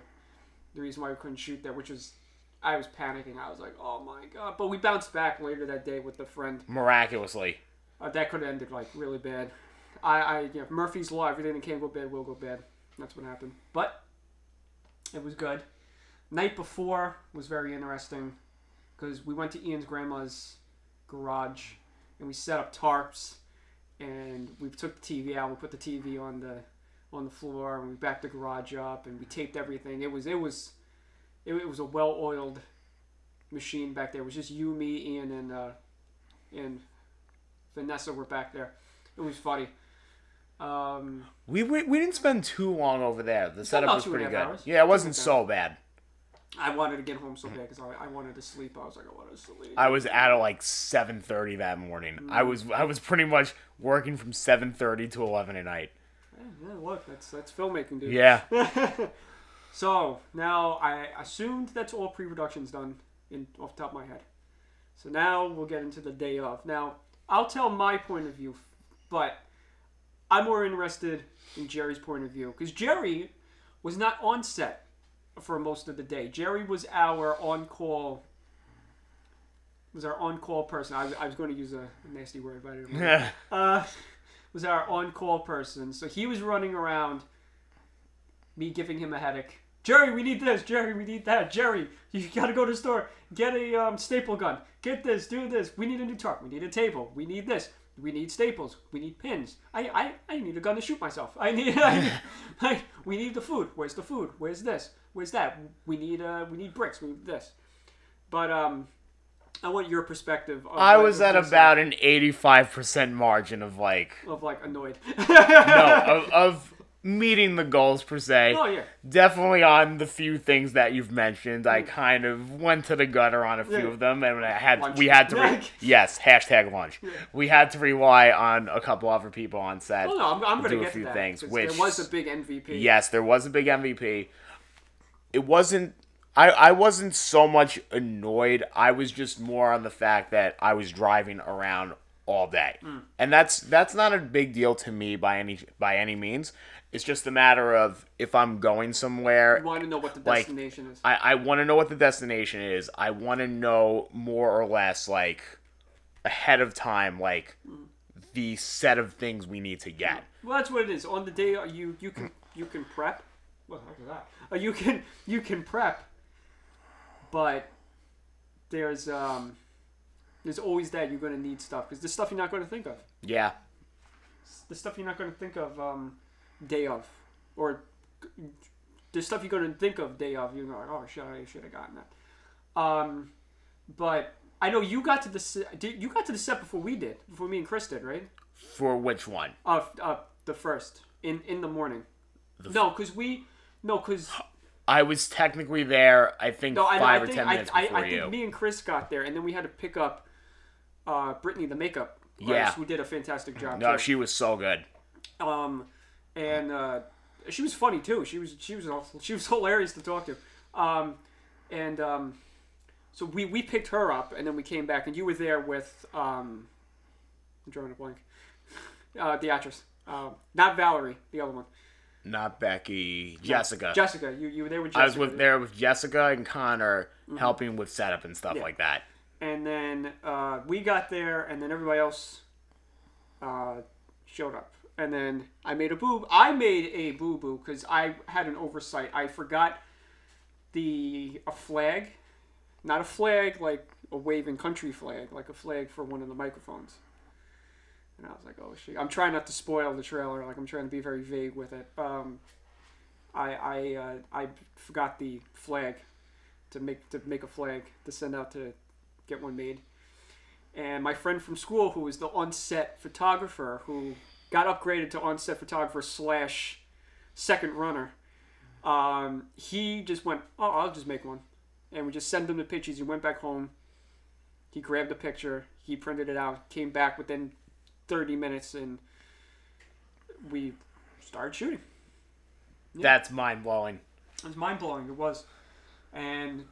[SPEAKER 1] The reason why we couldn't shoot there, which was. I was panicking. I was like, "Oh my god!" But we bounced back later that day with the friend.
[SPEAKER 2] Miraculously.
[SPEAKER 1] Uh, that could have ended like really bad. I, I, you know, Murphy's Law. Everything that can go bad will go bad. That's what happened. But it was good. Night before was very interesting because we went to Ian's grandma's garage and we set up tarps and we took the TV out. We put the TV on the on the floor and we backed the garage up and we taped everything. It was it was it, it was a well oiled machine back there. It was just you, me, Ian, and uh, and Vanessa were back there. It was funny. Um,
[SPEAKER 2] We, we, we didn't spend too long over there. The setup was
[SPEAKER 1] two and a
[SPEAKER 2] pretty good.
[SPEAKER 1] hours.
[SPEAKER 2] Yeah, it wasn't
[SPEAKER 1] Two and a
[SPEAKER 2] so bad.
[SPEAKER 1] I wanted to get home so bad because I, I wanted to sleep. I was like, I wanted to sleep.
[SPEAKER 2] I was at like seven thirty that morning. I
[SPEAKER 1] Mm.
[SPEAKER 2] was I was pretty much working from seven thirty to eleven at night.
[SPEAKER 1] Yeah, yeah, look, that's that's filmmaking, dude.
[SPEAKER 2] Yeah. [LAUGHS]
[SPEAKER 1] So now I assumed that's all pre-production's done in off the top of my head. So now we'll get into the day of. Now I'll tell my point of view, but I'm more interested in Gerry's point of view because Gerry was not on set for most of the day. Gerry was our on-call. Was our on-call person. I, I was going to use a nasty word, but I didn't. want to [LAUGHS] uh, was our on-call person. So he was running around, me giving him a headache. Gerry, we need this. Gerry, we need that. Gerry, you gotta go to the store. Get a um, staple gun. Get this. Do this. We need a new tarp. We need a table. We need this. We need staples. We need pins. I, I, I need a gun to shoot myself. I need. I need [LAUGHS] [LAUGHS] I, we need the food. Where's the food? Where's this? Where's that? We need. Uh, we need bricks. We need this. But um, I want your perspective.
[SPEAKER 2] I was at about an eighty five percent margin of like
[SPEAKER 1] of like annoyed. [LAUGHS]
[SPEAKER 2] no of, of meeting the goals per se.
[SPEAKER 1] Oh yeah.
[SPEAKER 2] Definitely on the few things that you've mentioned, I mm. kind of went to the gutter on a few
[SPEAKER 1] Yeah.
[SPEAKER 2] of them, and I had
[SPEAKER 1] Lunch.
[SPEAKER 2] we had to re- [LAUGHS] yes hashtag lunch. We had to rely on a couple other people on set.
[SPEAKER 1] Oh no, I'm, I'm gonna
[SPEAKER 2] do a
[SPEAKER 1] get
[SPEAKER 2] few
[SPEAKER 1] to that.
[SPEAKER 2] things, which
[SPEAKER 1] there was a big MVP.
[SPEAKER 2] Yes, there was a big MVP. It wasn't. I, I wasn't so much annoyed. I was just more on the fact that I was driving around all day,
[SPEAKER 1] Hmm.
[SPEAKER 2] and that's that's not a big deal to me by any by any means. It's just a matter of if I'm going somewhere,
[SPEAKER 1] You want to know what the
[SPEAKER 2] Like,
[SPEAKER 1] destination is.
[SPEAKER 2] I, I want to know what the destination is. I want to know more or less like ahead of time, like the set of things we need to get.
[SPEAKER 1] Well, that's what it is. On the day uh, you you can you can prep. What the heck is that? Uh, you can you can prep, but there's um there's always that you're gonna need stuff because there's stuff you're not gonna think of.
[SPEAKER 2] Yeah,
[SPEAKER 1] The stuff you're not gonna think of um day of, or there's stuff you're gonna think of day of. You're like, oh shit, I should have gotten that. Um, but I know you got to the se- did- you got to the set before we did, before me and Chris did, right?
[SPEAKER 2] for which one?
[SPEAKER 1] Uh, uh the first in in the morning. no, because we no, because
[SPEAKER 2] I was technically there. I think
[SPEAKER 1] no, I,
[SPEAKER 2] five
[SPEAKER 1] I
[SPEAKER 2] or
[SPEAKER 1] think
[SPEAKER 2] ten minutes
[SPEAKER 1] I,
[SPEAKER 2] before
[SPEAKER 1] I
[SPEAKER 2] you.
[SPEAKER 1] think me and Chris got there, and then we had to pick up uh Brittany, the makeup.
[SPEAKER 2] Yeah.
[SPEAKER 1] artist, who did a fantastic job.
[SPEAKER 2] no,
[SPEAKER 1] too.
[SPEAKER 2] she was so good.
[SPEAKER 1] um, and uh, she was funny too. She was she was she was [LAUGHS] hilarious to talk to. Um, and um, so we we picked her up, and then we came back, and you were there with um, I'm drawing a blank. [LAUGHS] Uh, the actress, um, not Valerie, the other one.
[SPEAKER 2] Not Becky, Jessica.
[SPEAKER 1] Jessica, you, you were there with Jessica.
[SPEAKER 2] I was with there with Jessica and Connor helping with setup and stuff
[SPEAKER 1] Mm-hmm. Yeah.
[SPEAKER 2] like that.
[SPEAKER 1] And then uh, we got there, and then everybody else uh, showed up. And then I made a boo. I made a boo boo because I had an oversight. I forgot the a flag, not a flag like a waving country flag, like a flag for one of the microphones. And I was like, oh shit! I'm trying not to spoil the trailer. Like I'm trying to be very vague with it. Um, I I uh, I forgot the flag to make to make a flag to send out to get one made. And my friend from school, who was the on-set photographer, who got upgraded to on-set photographer slash second runner, um, he just went, "Oh, I'll just make one," and we just sent him the pictures. He went back home. He grabbed the picture. He printed it out. Came back within thirty minutes, and we started shooting.
[SPEAKER 2] That's mind blowing.
[SPEAKER 1] It was mind blowing. It was, and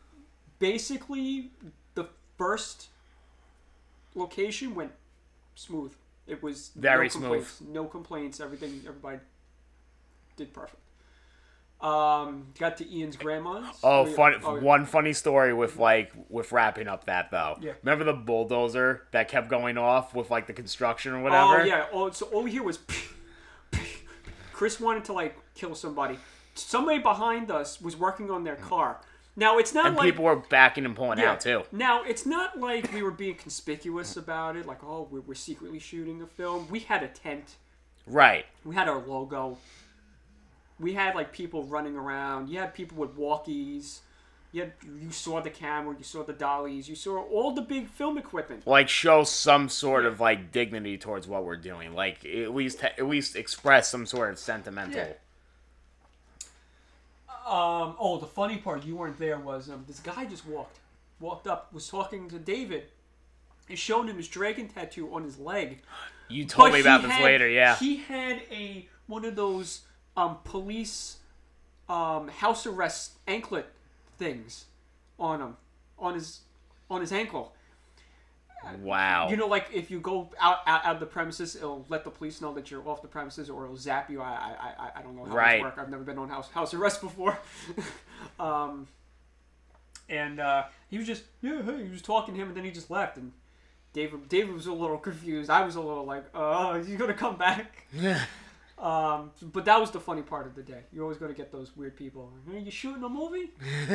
[SPEAKER 1] basically the first location went smooth. It was
[SPEAKER 2] Very
[SPEAKER 1] no complaints, No complaints. Everything. Everybody did perfect. Um, got to Ian's grandma's.
[SPEAKER 2] Oh,
[SPEAKER 1] yeah.
[SPEAKER 2] fun!
[SPEAKER 1] Oh, yeah.
[SPEAKER 2] One funny story with like with wrapping up that though.
[SPEAKER 1] Yeah.
[SPEAKER 2] Remember the bulldozer that kept going off with like the construction or whatever?
[SPEAKER 1] Oh yeah. Oh, so all we hear was. [LAUGHS] Chris wanted to like kill somebody. Somebody behind us was working on their car. Now it's not
[SPEAKER 2] And
[SPEAKER 1] like
[SPEAKER 2] people were backing and pulling
[SPEAKER 1] Yeah.
[SPEAKER 2] out too.
[SPEAKER 1] Now, it's not like we were being conspicuous about it, like, oh, we're, we're secretly shooting a film. We had a tent,
[SPEAKER 2] Right.
[SPEAKER 1] we had our logo, we had, like, people running around. You had people with walkies. You, had, you saw the camera, you saw the dollies, you saw all the big film equipment.
[SPEAKER 2] Like show some sort of like dignity towards what we're doing. Like at least at least express some sort of sentimental.
[SPEAKER 1] Yeah. Um, oh, the funny part, you weren't there, was um, this guy just walked, walked up, was talking to David, and showing him his dragon tattoo on his leg.
[SPEAKER 2] You told
[SPEAKER 1] But
[SPEAKER 2] me about this
[SPEAKER 1] had-
[SPEAKER 2] later, yeah.
[SPEAKER 1] He had a one of those um, police um, house arrest anklet things on him, on his on his ankle.
[SPEAKER 2] wow.
[SPEAKER 1] You know, like if you go out, out out of the premises, it'll let the police know that you're off the premises, or it'll zap you. I I, I, I don't know how
[SPEAKER 2] Right.
[SPEAKER 1] this works. I've never been on house house arrest before. [LAUGHS] um, and uh, he was just yeah, hey, he was talking to him, and then he just left. And David David was a little confused. I was a little like, oh, he's gonna come back. [LAUGHS] [LAUGHS] Um, but that was the funny part of the day. You're always gonna get those weird people. Hey, you shooting a movie? [LAUGHS]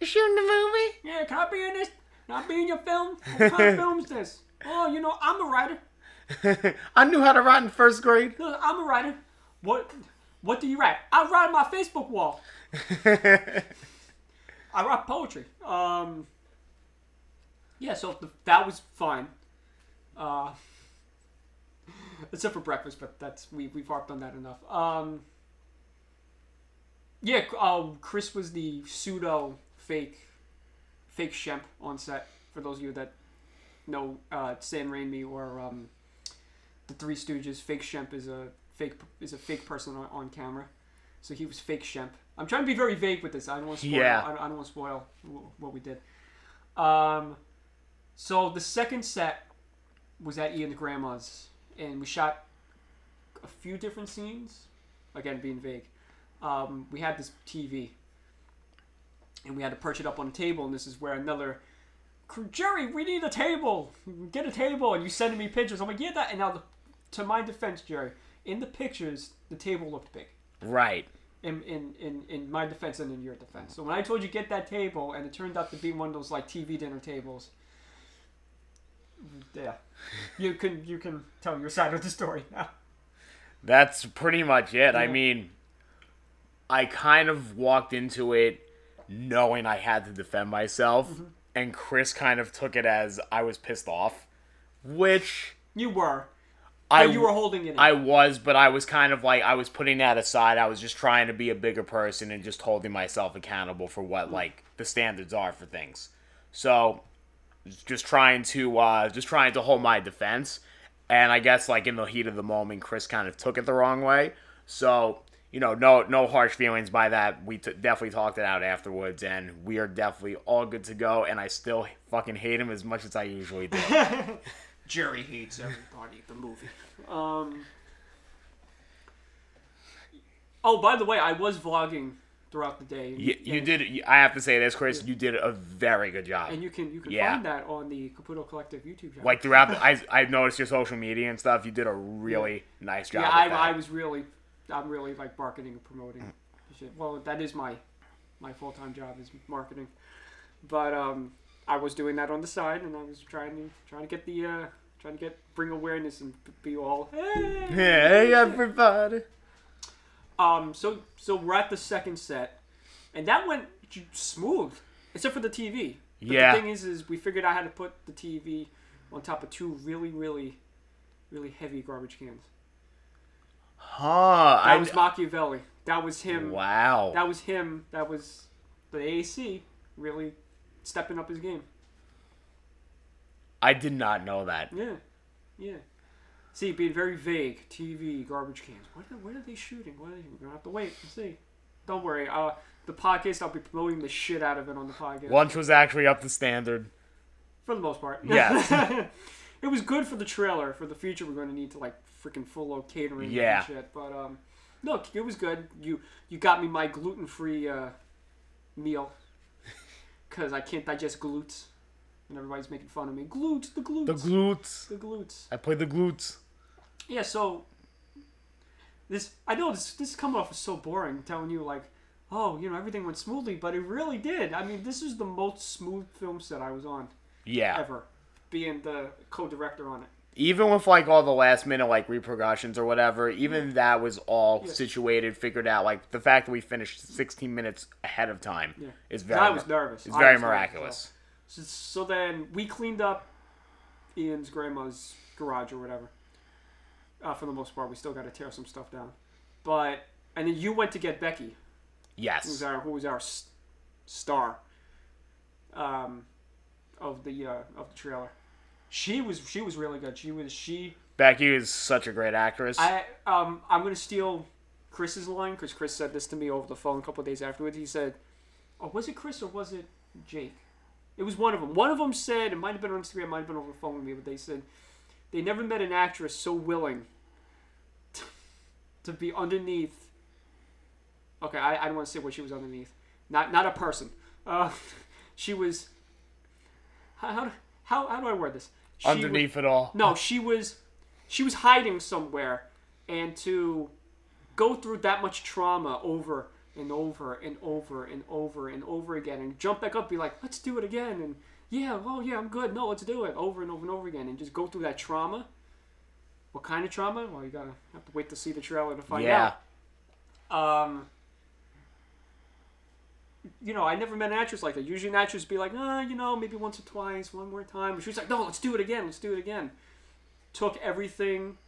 [SPEAKER 2] you shooting a movie?
[SPEAKER 1] Yeah, can I be in this? Can I be in your film? What kind of [LAUGHS] film is this? Oh, you know, I'm a writer. [LAUGHS]
[SPEAKER 2] I knew how to write in first grade.
[SPEAKER 1] No, I'm a writer. What? What do you write? I write my Facebook wall. I write poetry. Um. Yeah, so the, that was fine. Uh, except for breakfast, but that's we we've harped on that enough. Um, Yeah, uh, Chris was the pseudo fake, fake Shemp on set. For those of you that know uh, Sam Raimi or um, the Three Stooges, fake Shemp is a fake is a fake person on, on camera. So he was fake Shemp. I'm trying to be very vague with this. I don't want to spoil.
[SPEAKER 2] Yeah.
[SPEAKER 1] I, I don't want to spoil what we did. Um, so the second set was at Ian's grandma's, and we shot a few different scenes. Again, being vague. Um, we had this TV, and we had to perch it up on a table, and this is where another Gerry, we need a table. Get a table, and you sending me pictures. I'm like, yeah, that. And now, the, to my defense, Gerry, in the pictures, the table looked big.
[SPEAKER 2] Right.
[SPEAKER 1] In, in, in, in my defense and in your defense. So when I told you get that table, and it turned out to be one of those like TV dinner tables, yeah, you can you can tell your side of the story now.
[SPEAKER 2] That's pretty much it. I mean, I kind of walked into it knowing I had to defend myself,
[SPEAKER 1] Mm-hmm.
[SPEAKER 2] and Chris kind of took it as I was pissed off, which
[SPEAKER 1] You were,
[SPEAKER 2] I
[SPEAKER 1] you were holding it. In.
[SPEAKER 2] I was, but I was kind of like I was putting that aside. I was just trying to be a bigger person and just holding myself accountable for what like the standards are for things. So just trying to uh just trying to hold my defense. And I guess like in the heat of the moment, Chris kind of took it the wrong way. So you know, no no harsh feelings by that. We t- definitely talked it out afterwards, and we are definitely all good to go. And I still fucking hate him as much as I usually do. [LAUGHS]
[SPEAKER 1] Gerry hates everybody. The movie. Um. Oh, by the way, I was vlogging throughout the day.
[SPEAKER 2] you, you did. I have to say this, Chris. You did a very good job.
[SPEAKER 1] and you can you can
[SPEAKER 2] Yeah.
[SPEAKER 1] find that on the Caputo Collective YouTube channel.
[SPEAKER 2] like throughout the, [LAUGHS] I I noticed your social media and stuff. You did a really nice job.
[SPEAKER 1] yeah, I. I was really, I'm really like marketing and promoting. Shit. Well, that is my, my full time job is marketing, but um, I was doing that on the side, and I was trying to trying to get the uh, trying to get bring awareness and be all hey.
[SPEAKER 2] Hey everybody.
[SPEAKER 1] Um, so so we're at the second set, and that went smooth, except for the TV. But
[SPEAKER 2] Yeah.
[SPEAKER 1] The thing is, is we figured out how to put the TV on top of two really, really, really heavy garbage cans.
[SPEAKER 2] Huh?
[SPEAKER 1] That
[SPEAKER 2] I
[SPEAKER 1] was Machiavelli. That was him.
[SPEAKER 2] wow.
[SPEAKER 1] That was him. That was the AC really stepping up his game.
[SPEAKER 2] I did not know that.
[SPEAKER 1] Yeah, yeah. See, being very vague. TV, garbage cans. What? Are, what are they shooting? What are they? We're gonna have to wait and see. Don't worry. Uh, the podcast, I'll be promoting the shit out of it on the podcast
[SPEAKER 2] Lunch was actually up to standard.
[SPEAKER 1] for the most part.
[SPEAKER 2] Yes. [LAUGHS]
[SPEAKER 1] it was good for the trailer. For the future, we're going to need to like freaking full load catering
[SPEAKER 2] Yeah.
[SPEAKER 1] and shit. But um, look, it was good. You you got me my gluten free uh, meal [LAUGHS] because I can't digest glutes, and everybody's making fun of me. Glutes, the glutes,
[SPEAKER 2] The glutes.
[SPEAKER 1] the glutes.
[SPEAKER 2] I play the glutes.
[SPEAKER 1] Yeah, so this I know this this is coming off as so boring, telling you like, oh, you know, everything went smoothly, but it really did. I mean, this is the most smooth film set I was on
[SPEAKER 2] Yeah.
[SPEAKER 1] ever, being the co-director on it.
[SPEAKER 2] Even with like all the last minute like repercussions or whatever, even mm-hmm. that was all
[SPEAKER 1] Yeah.
[SPEAKER 2] situated, figured out. Like the fact that we finished 16 minutes ahead of time
[SPEAKER 1] Yeah.
[SPEAKER 2] is very.
[SPEAKER 1] I was nervous.
[SPEAKER 2] It's
[SPEAKER 1] I
[SPEAKER 2] very
[SPEAKER 1] was nervous,
[SPEAKER 2] miraculous.
[SPEAKER 1] So, so then we cleaned up Ian's grandma's garage or whatever. Uh, for the most part, we still got to tear some stuff down, but and then you went to get Becky. who was
[SPEAKER 2] Yes.
[SPEAKER 1] our who was our s- star um, of the uh, of the trailer. She was she was really good. She was she.
[SPEAKER 2] Becky is such a great actress.
[SPEAKER 1] I um I'm gonna steal Chris's line because Chris said this to me over the phone a couple of days afterwards. He said, "Oh, was it Chris or was it Jake? It was one of them. One of them said it might have been on Instagram, might have been over the phone with me, but they said they never met an actress so willing to be underneath. Okay, I, I don't want to say what she was underneath. Not not a person. Uh, [LAUGHS] she was. How, how how do I word this? She was-
[SPEAKER 2] Underneath it all.
[SPEAKER 1] no, she was she was hiding somewhere and to go through that much trauma over and over and over and over and over again and jump back up be like, "Let's do it again." And yeah, well, yeah, I'm good. No, let's do it over and over and over again and just go through that trauma. What kind of trauma? Well, you got to have to wait to see the trailer to find
[SPEAKER 2] Yeah.
[SPEAKER 1] out. Um you know, I never met an actress like that. Usually, an actress would be like, ah, you know, maybe once or twice, one more time. But she was like, no, let's do it again. Let's do it again. Took everything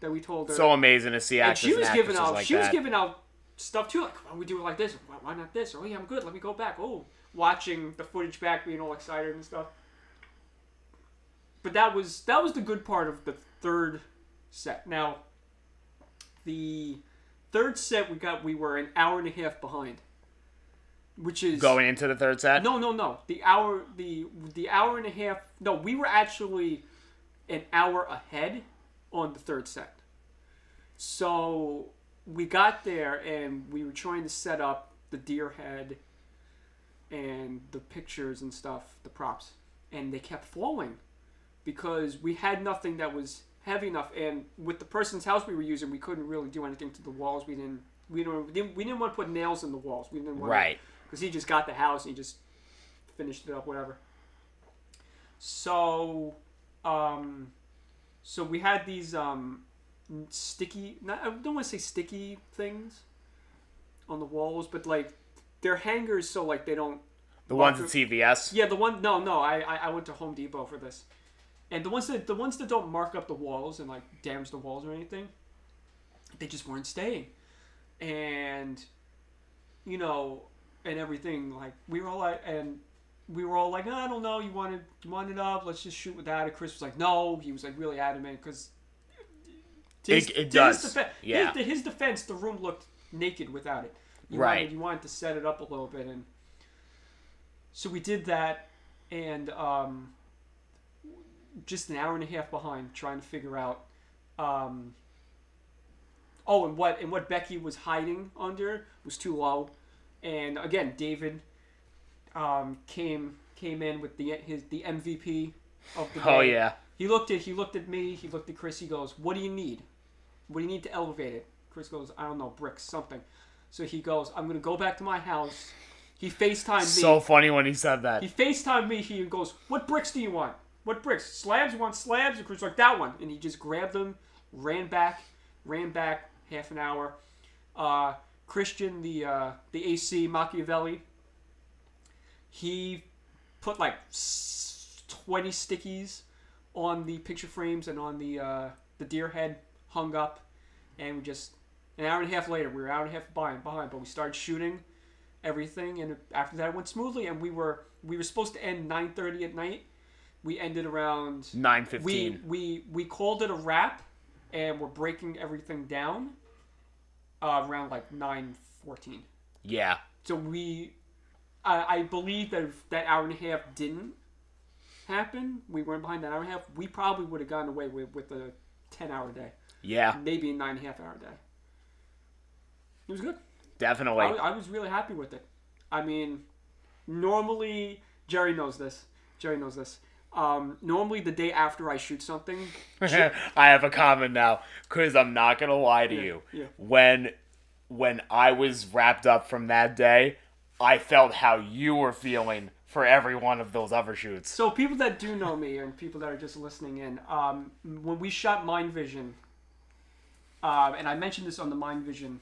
[SPEAKER 1] that we told her.
[SPEAKER 2] So amazing to see
[SPEAKER 1] and she was
[SPEAKER 2] and
[SPEAKER 1] giving out.
[SPEAKER 2] like
[SPEAKER 1] she was giving out stuff too. Like, why don't we do it like this? Why, why not this? Oh yeah, I'm good. Let me go back. Oh, watching the footage back, being all excited and stuff. But that was that was the good part of the third set. Now, the third set we got we were an hour and a half behind, which is
[SPEAKER 2] Going into the third set.
[SPEAKER 1] no, no, no. The hour, the the hour and a half. No, we were actually an hour ahead on the third set. So we got there and we were trying to set up the deer head and the pictures and stuff, the props, and they kept falling because we had nothing that was heavy enough. And with the person's house we were using, we couldn't really do anything to the walls. We didn't. We didn't. We didn't, we didn't want to put nails in the walls. We didn't want
[SPEAKER 2] Right.
[SPEAKER 1] because he just got the house and he just finished it up, whatever. So, um, so we had these um, sticky. Not, I don't want to say sticky things on the walls, but like they're hangers, so like they don't.
[SPEAKER 2] The ones at CVS.
[SPEAKER 1] Yeah, the one. No, no. I, I I went to Home Depot for this, and the ones that the ones that don't mark up the walls and like damage the walls or anything, they just weren't staying, and you know, and everything like we were all like, and we were all like, I don't know, you wanted you want it up, let's just shoot without it. Chris was like, no, he was like really adamant because.
[SPEAKER 2] It- it does,
[SPEAKER 1] Defe-
[SPEAKER 2] yeah.
[SPEAKER 1] His, his defense, the room looked naked without it. You
[SPEAKER 2] Right.
[SPEAKER 1] Wanted, you wanted to set it up a little bit, and so we did that, and um, just an hour and a half behind trying to figure out. Um, oh, and what and what Becky was hiding under was too low, and again, David um, came came in with the his the MVP of the [LAUGHS] day.
[SPEAKER 2] Oh yeah.
[SPEAKER 1] He looked at he looked at me. He looked at Chris. He goes, "What do you need? What do you need to elevate it?" Chris goes, "I don't know, bricks, something." So he goes, "I'm gonna go back to my house." He Facetimed me.
[SPEAKER 2] So funny when he said that.
[SPEAKER 1] He FaceTimed me. He goes, "What bricks do you want? What bricks? Slabs? You want slabs?" And Chris like, "That one." And he just grabbed them, ran back, ran back half an hour. Uh, Christian, the uh, the AC Machiavelli, he put like twenty stickies on the picture frames and on the uh, the deer head hung up, and we just an hour and a half later we were an hour and a half behind, behind but we started shooting everything and after that it went smoothly and we were we were supposed to end 9.30 at night we ended around
[SPEAKER 2] Nine
[SPEAKER 1] we we we called it a wrap and we're breaking everything down uh, around like 9.14
[SPEAKER 2] Yeah.
[SPEAKER 1] so we I, I believe that if that hour and a half didn't happen we weren't behind that hour and a half we probably would have gotten away with with a 10 hour day
[SPEAKER 2] Yeah.
[SPEAKER 1] maybe a nine and a half hour day it was good
[SPEAKER 2] Definitely.
[SPEAKER 1] I, I was really happy with it. I mean, normally Gerry knows this. Gerry knows this. Um, normally, the day after I shoot something, [LAUGHS]
[SPEAKER 2] I have a comment now because I'm not gonna lie to you.
[SPEAKER 1] yeah.
[SPEAKER 2] When when I was wrapped up from that day, I felt how you were feeling for every one of those other shoots.
[SPEAKER 1] so people that do know me and people that are just listening in, um, when we shot Mind Vision, um, and I mentioned this on the Mind Vision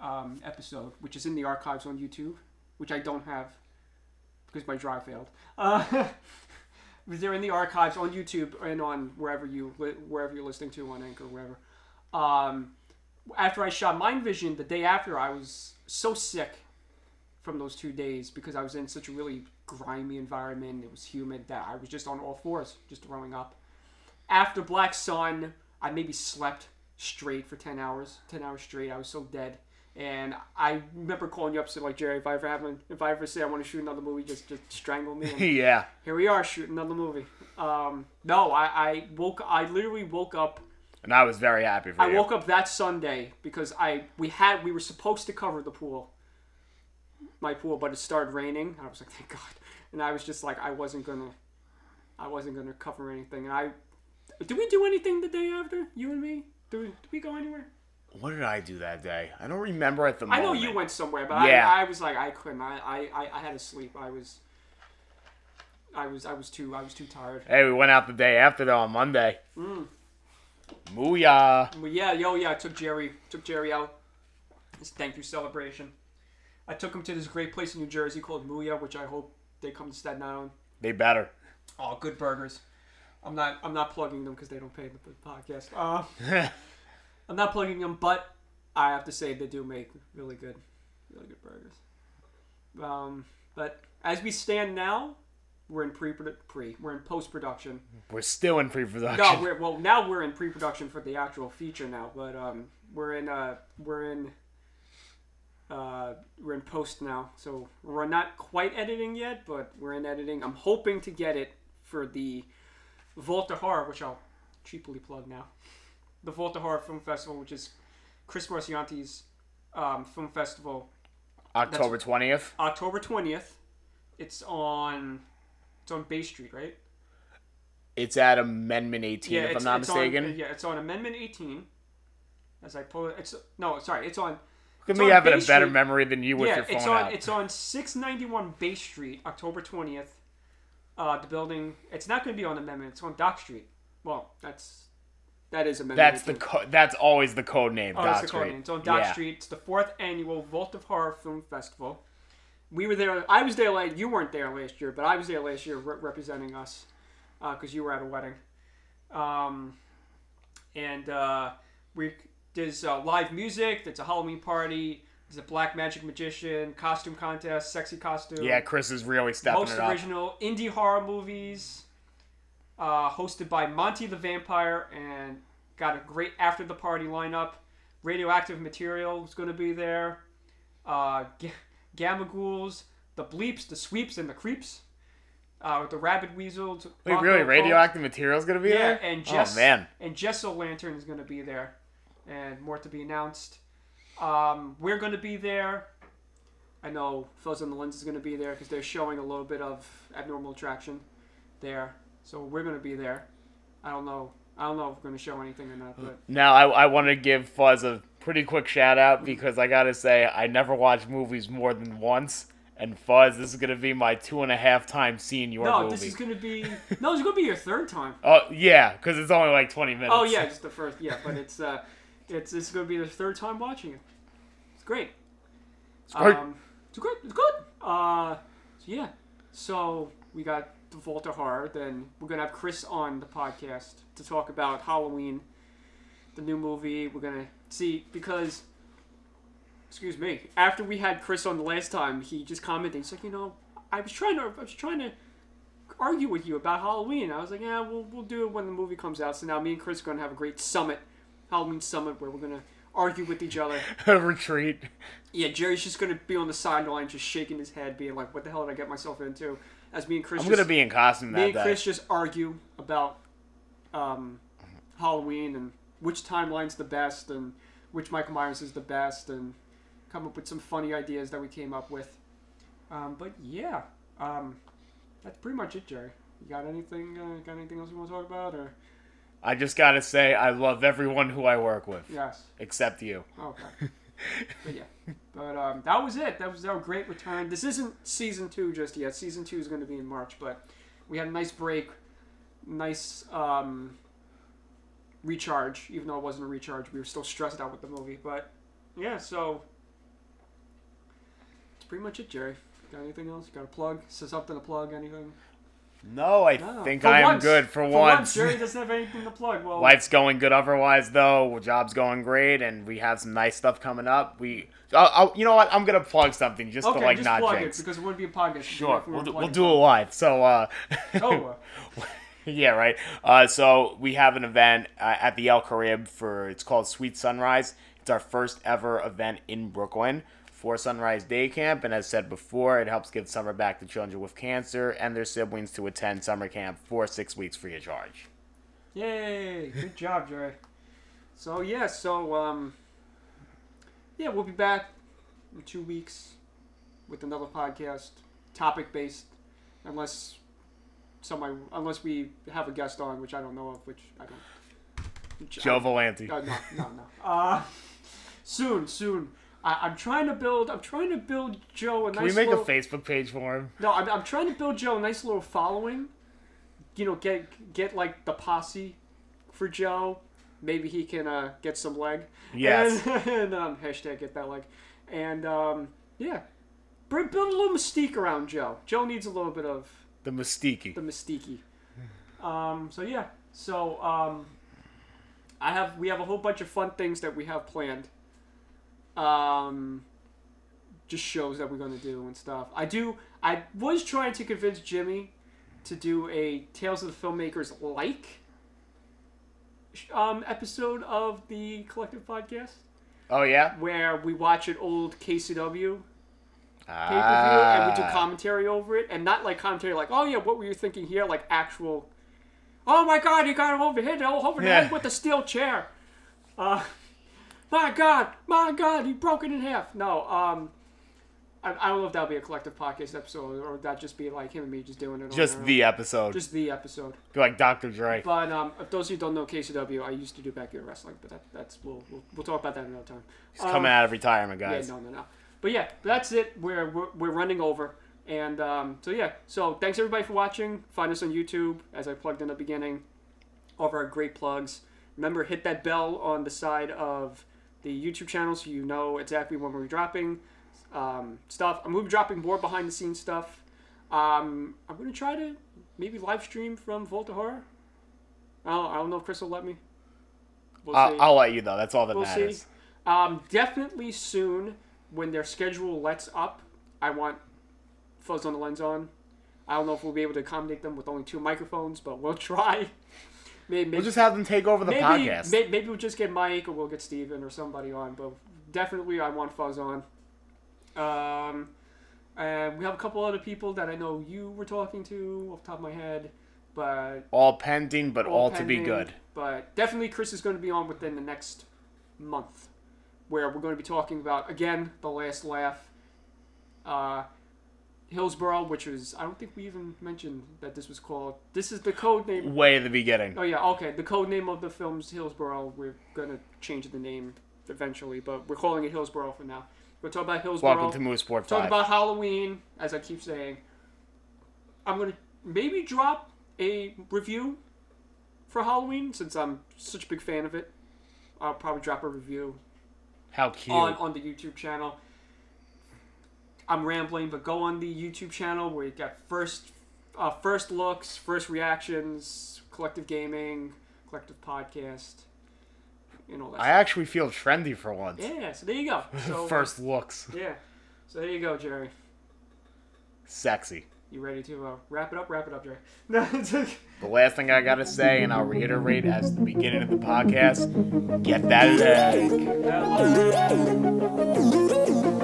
[SPEAKER 1] um, episode, which is in the archives on YouTube, which I don't have because my drive failed. Uh, [LAUGHS] they're in the archives on YouTube and on wherever you wherever you're listening to on Anchor, wherever. Um, after I shot Mind Vision, the day after, I was so sick from those two days because I was in such a really grimy environment. It was humid that I was just on all fours, just throwing up. After Black Sun, I maybe slept straight for 10 hours. 10 hours straight. I was so dead. And I remember calling you up saying, like, Gerry, if I ever have, if I ever say I want to shoot another movie, just, just strangle me. [LAUGHS] And
[SPEAKER 2] yeah.
[SPEAKER 1] here we are shooting another movie. Um, no, I, I woke, I literally woke up
[SPEAKER 2] And I was very happy for
[SPEAKER 1] I
[SPEAKER 2] you.
[SPEAKER 1] woke up that Sunday because I we had we were supposed to cover the pool, my pool, but it started raining. I was like, thank God, and I was just like, I wasn't gonna, I wasn't gonna cover anything. And I, did we do anything the day after you and me? Did we, did we go anywhere?
[SPEAKER 2] What did I do that day? I don't remember at the moment.
[SPEAKER 1] I
[SPEAKER 2] moment.
[SPEAKER 1] know you went somewhere, but
[SPEAKER 2] Yeah.
[SPEAKER 1] I, I was like, I couldn't. I, I, I, I had to sleep. I was, I was, I was too, I was too tired.
[SPEAKER 2] Hey, we went out the day after though on Monday.
[SPEAKER 1] Mm.
[SPEAKER 2] Mooyah.
[SPEAKER 1] But yeah, yo, yeah, I took Gerry, took Gerry out. His thank you celebration. I took him to this great place in New Jersey called Mooyah, which I hope they come to Staten Island.
[SPEAKER 2] They better.
[SPEAKER 1] Oh, good burgers. I'm not, I'm not plugging them because they don't pay the, the podcast. Uh, [LAUGHS] I'm not plugging them, but I have to say they do make really good, really good burgers. Um, but as we stand now, we're in pre pre we're in post production.
[SPEAKER 2] We're still in pre-production.
[SPEAKER 1] No, we're well now we're in pre production for the actual feature now, but um, we're in uh we're in uh we're in post now, so we're not quite editing yet, but we're in editing. I'm hoping to get it for the Vault of Horror, which I'll cheaply plug now. The Vault of Horror Film Festival, which is Chris Marcianti's um, film festival,
[SPEAKER 2] October twentieth.
[SPEAKER 1] October twentieth. It's on it's on Bay Street, right?
[SPEAKER 2] It's at Amendment 18, if I'm not
[SPEAKER 1] it's on-
[SPEAKER 2] mistaken.
[SPEAKER 1] yeah, it's on Amendment 18. As I pull it, it's no, sorry, it's on.
[SPEAKER 2] Look at me having a
[SPEAKER 1] Bay
[SPEAKER 2] better
[SPEAKER 1] Street.
[SPEAKER 2] memory than you with
[SPEAKER 1] yeah,
[SPEAKER 2] your phone
[SPEAKER 1] it's on.
[SPEAKER 2] out.
[SPEAKER 1] It's on 691 Bay Street, October 20th. Uh, the building. It's not going to be on Amendment. It's on Dock Street. Well, that's that is Amendment.
[SPEAKER 2] That's the co- that's always the code name.
[SPEAKER 1] Oh, that's the code name. It's on Dock
[SPEAKER 2] Yeah.
[SPEAKER 1] Street. It's the fourth annual Vault of Horror Film Festival. We were there. I was there last. You weren't there last year, but I was there last year re- representing us because you were at a wedding. Um, and uh, we there's uh, live music. There's a Halloween party. There's a black magic magician costume contest, sexy costume.
[SPEAKER 2] Yeah, Chris is really stepping
[SPEAKER 1] most
[SPEAKER 2] it up.
[SPEAKER 1] original indie horror movies. Uh, hosted by Monty the Vampire and got a great after the party lineup. Radioactive Material is going to be there. Uh, G- Gamma Ghouls, the Bleeps, the Sweeps, and the Creeps. Uh, with the Rabid Weasels.
[SPEAKER 2] Wait,
[SPEAKER 1] Rocco
[SPEAKER 2] really? Radioactive Material is gonna be
[SPEAKER 1] Yeah,
[SPEAKER 2] there?
[SPEAKER 1] and Jess
[SPEAKER 2] oh man,
[SPEAKER 1] and Jess Lantern is going to be there, and more to be announced. Um, we're going to be there. I know Fuzz on the Lens is going to be there because they're showing a little bit of abnormal attraction there, so we're going to be there. I don't know. I don't know if we're going to show anything or not, but
[SPEAKER 2] now I, I want to give Fuzz a pretty quick shout out because I gotta say I never watch movies more than once. And Fuzz, this is gonna be my two and a half time seeing your
[SPEAKER 1] no,
[SPEAKER 2] movie.
[SPEAKER 1] this is going to be no, it's going to be your third time.
[SPEAKER 2] Oh yeah, because it's only like twenty minutes.
[SPEAKER 1] Oh yeah, just the first. Yeah, but it's uh, it's it's going to be the third time watching it. It's great.
[SPEAKER 2] It's great.
[SPEAKER 1] Um, it's good. It's good. Uh, so yeah. So we got the Vault of Horror. Then we're gonna have Chris on the podcast to talk about Halloween, the new movie. We're gonna see because, excuse me, after we had Chris on the last time, he just commented. He's like, you know, I was trying to, I was trying to argue with you about Halloween. I was like, yeah, we'll we'll do it when the movie comes out. So now me and Chris are gonna have a great summit, Halloween summit, where we're gonna argue with each other. [LAUGHS]
[SPEAKER 2] A retreat.
[SPEAKER 1] Yeah, Gerry's just gonna be on the sideline, just shaking his head, being like, "What the hell did I get myself into?" As me and Chris,
[SPEAKER 2] I'm
[SPEAKER 1] just,
[SPEAKER 2] gonna be in costume
[SPEAKER 1] me
[SPEAKER 2] that
[SPEAKER 1] and
[SPEAKER 2] day.
[SPEAKER 1] Chris just argue about um, Halloween and which timeline's the best and which Michael Myers is the best, and come up with some funny ideas that we came up with. Um, but yeah, um, that's pretty much it, Gerry. You got anything? Uh, got anything else you want to talk about? Or
[SPEAKER 2] I just gotta say I love everyone who I work with,
[SPEAKER 1] yes,
[SPEAKER 2] except you.
[SPEAKER 1] okay. [LAUGHS] but yeah, but um, that was it. That was our great return. This isn't season two just yet. Season two is going to be in March, but we had a nice break, nice um, recharge. Even though it wasn't a recharge, we were still stressed out with the movie. But yeah, so that's pretty much it, Gerry. Got anything else? Got a plug? So something to plug? Anything?
[SPEAKER 2] No, I
[SPEAKER 1] No.
[SPEAKER 2] think
[SPEAKER 1] For
[SPEAKER 2] I am good for,
[SPEAKER 1] For
[SPEAKER 2] once.
[SPEAKER 1] once, Gerry [LAUGHS] doesn't have anything to plug. Well,
[SPEAKER 2] Life's going good otherwise, though. Job's going great, and we have some nice stuff coming up. We, I'll, I'll, you know what? I'm gonna plug something just
[SPEAKER 1] okay,
[SPEAKER 2] to like
[SPEAKER 1] just
[SPEAKER 2] not
[SPEAKER 1] plug
[SPEAKER 2] jinx.
[SPEAKER 1] it because it wouldn't be a podcast.
[SPEAKER 2] Sure,
[SPEAKER 1] if we
[SPEAKER 2] we'll, do- we'll do it live. So, uh.
[SPEAKER 1] Oh, uh, [LAUGHS]
[SPEAKER 2] yeah, right. Uh, so we have an event uh, at the El Carib for it's called Sweet Sunrise. It's our first ever event in Brooklyn for Sunrise Day Camp, and as said before, it helps give summer back to children with cancer and their siblings to attend summer camp for six weeks free of charge.
[SPEAKER 1] Yay! Good job, Gerry. So yeah, so um, yeah, we'll be back in two weeks with another podcast, topic based, unless somebody, unless we have a guest on, which I don't know of, which I don't. Which I-
[SPEAKER 2] Joe Valenti.
[SPEAKER 1] uh, no, no, no. Uh, [LAUGHS] soon, soon. I, I'm trying to build. I'm trying to build Joe a
[SPEAKER 2] Can
[SPEAKER 1] nice
[SPEAKER 2] we make
[SPEAKER 1] little.
[SPEAKER 2] a Facebook page for him?
[SPEAKER 1] No, I'm, I'm trying to build Joe a nice little following. You know, get get like the posse for Joe. Maybe he can uh, get some leg.
[SPEAKER 2] Yes. [LAUGHS]
[SPEAKER 1] And, and um, hashtag get that leg. And um, yeah, build a little mystique around Joe. Joe needs a little bit of
[SPEAKER 2] The Mystique.
[SPEAKER 1] the mystique. Um, so yeah, so um, I have we have a whole bunch of fun things that we have planned um, just shows that we're going to do and stuff. I do. I was trying to convince Jimmy to do a Tales of the Filmmakers like um, episode of the collective podcast
[SPEAKER 2] Oh yeah.
[SPEAKER 1] where we watch an old KCW pay per view
[SPEAKER 2] Ah.
[SPEAKER 1] and we do commentary over it, and not like commentary like, oh yeah, what were you thinking here? Like actual, oh my god, you got him over hit over
[SPEAKER 2] Yeah.
[SPEAKER 1] head with the steel chair. Uh, my god, my god, he broke it in half. No, um, I, I don't know if that'll be a collective podcast episode or that just be like him and me just doing it.
[SPEAKER 2] Just the episode.
[SPEAKER 1] just the episode.
[SPEAKER 2] Be like Dr. Dre.
[SPEAKER 1] But um, if those of you who don't know KCW, I used to do backyard wrestling, but that, that's we'll, we'll we'll talk about that another time.
[SPEAKER 2] He's coming out of retirement, guys.
[SPEAKER 1] Yeah, no, no, no. But yeah, that's it. We're we're, we're running over, and um, so yeah. So thanks everybody for watching. Find us on YouTube, as I plugged in the beginning. All of our great plugs. Remember, hit that bell on the side of the YouTube channel so you know exactly when we're dropping um, stuff. I'm gonna be dropping more behind the scenes stuff. Um, I'm gonna try to maybe live stream from Vault of Horror. I don't, I don't know if Chris will let me. We'll
[SPEAKER 2] I'll. I'll let you though. That's all that
[SPEAKER 1] We'll
[SPEAKER 2] matters.
[SPEAKER 1] see. Um, definitely soon when their schedule lets up. I want fuzz on the lens on. I don't know if we'll be able to accommodate them with only two microphones, but we'll [LAUGHS] try. Maybe,
[SPEAKER 2] We'll just have them take over the
[SPEAKER 1] maybe,
[SPEAKER 2] podcast.
[SPEAKER 1] may- maybe we'll just get Mike or we'll get Steven or somebody on, but definitely I want fuzz on. Um, and we have a couple other people that I know you were talking to off the top of my head, but
[SPEAKER 2] all pending, but all, to be good.
[SPEAKER 1] But definitely, Chris is going to be on within the next month, where we're going to be talking about again the last laugh, uh, Hillsborough, which was I don't think we even mentioned that this was called. This is the code name.
[SPEAKER 2] Way in the beginning.
[SPEAKER 1] Oh yeah, okay. The code name of the film's Hillsborough. We're gonna change the name eventually, but we're calling it Hillsborough for now. We're talking about Hillsborough.
[SPEAKER 2] Welcome to Moose Sport
[SPEAKER 1] Talk
[SPEAKER 2] 5.
[SPEAKER 1] about Halloween, as I keep saying. I'm gonna maybe drop a review for Halloween since I'm such a big fan of it. I'll probably drop a review
[SPEAKER 2] How cute.
[SPEAKER 1] on on the YouTube channel. I'm rambling, but go on the YouTube channel where you got first uh, first looks, first reactions, collective gaming, collective podcast, and all that.
[SPEAKER 2] I actually feel trendy for once.
[SPEAKER 1] yeah, so there you go. [LAUGHS] So,
[SPEAKER 2] First looks.
[SPEAKER 1] yeah, so there you go, Gerry.
[SPEAKER 2] Sexy.
[SPEAKER 1] You ready to uh, wrap it up? Wrap it up, Gerry. [LAUGHS] No.
[SPEAKER 2] The last thing I gotta say, and I'll reiterate as the beginning of the podcast, get that leg.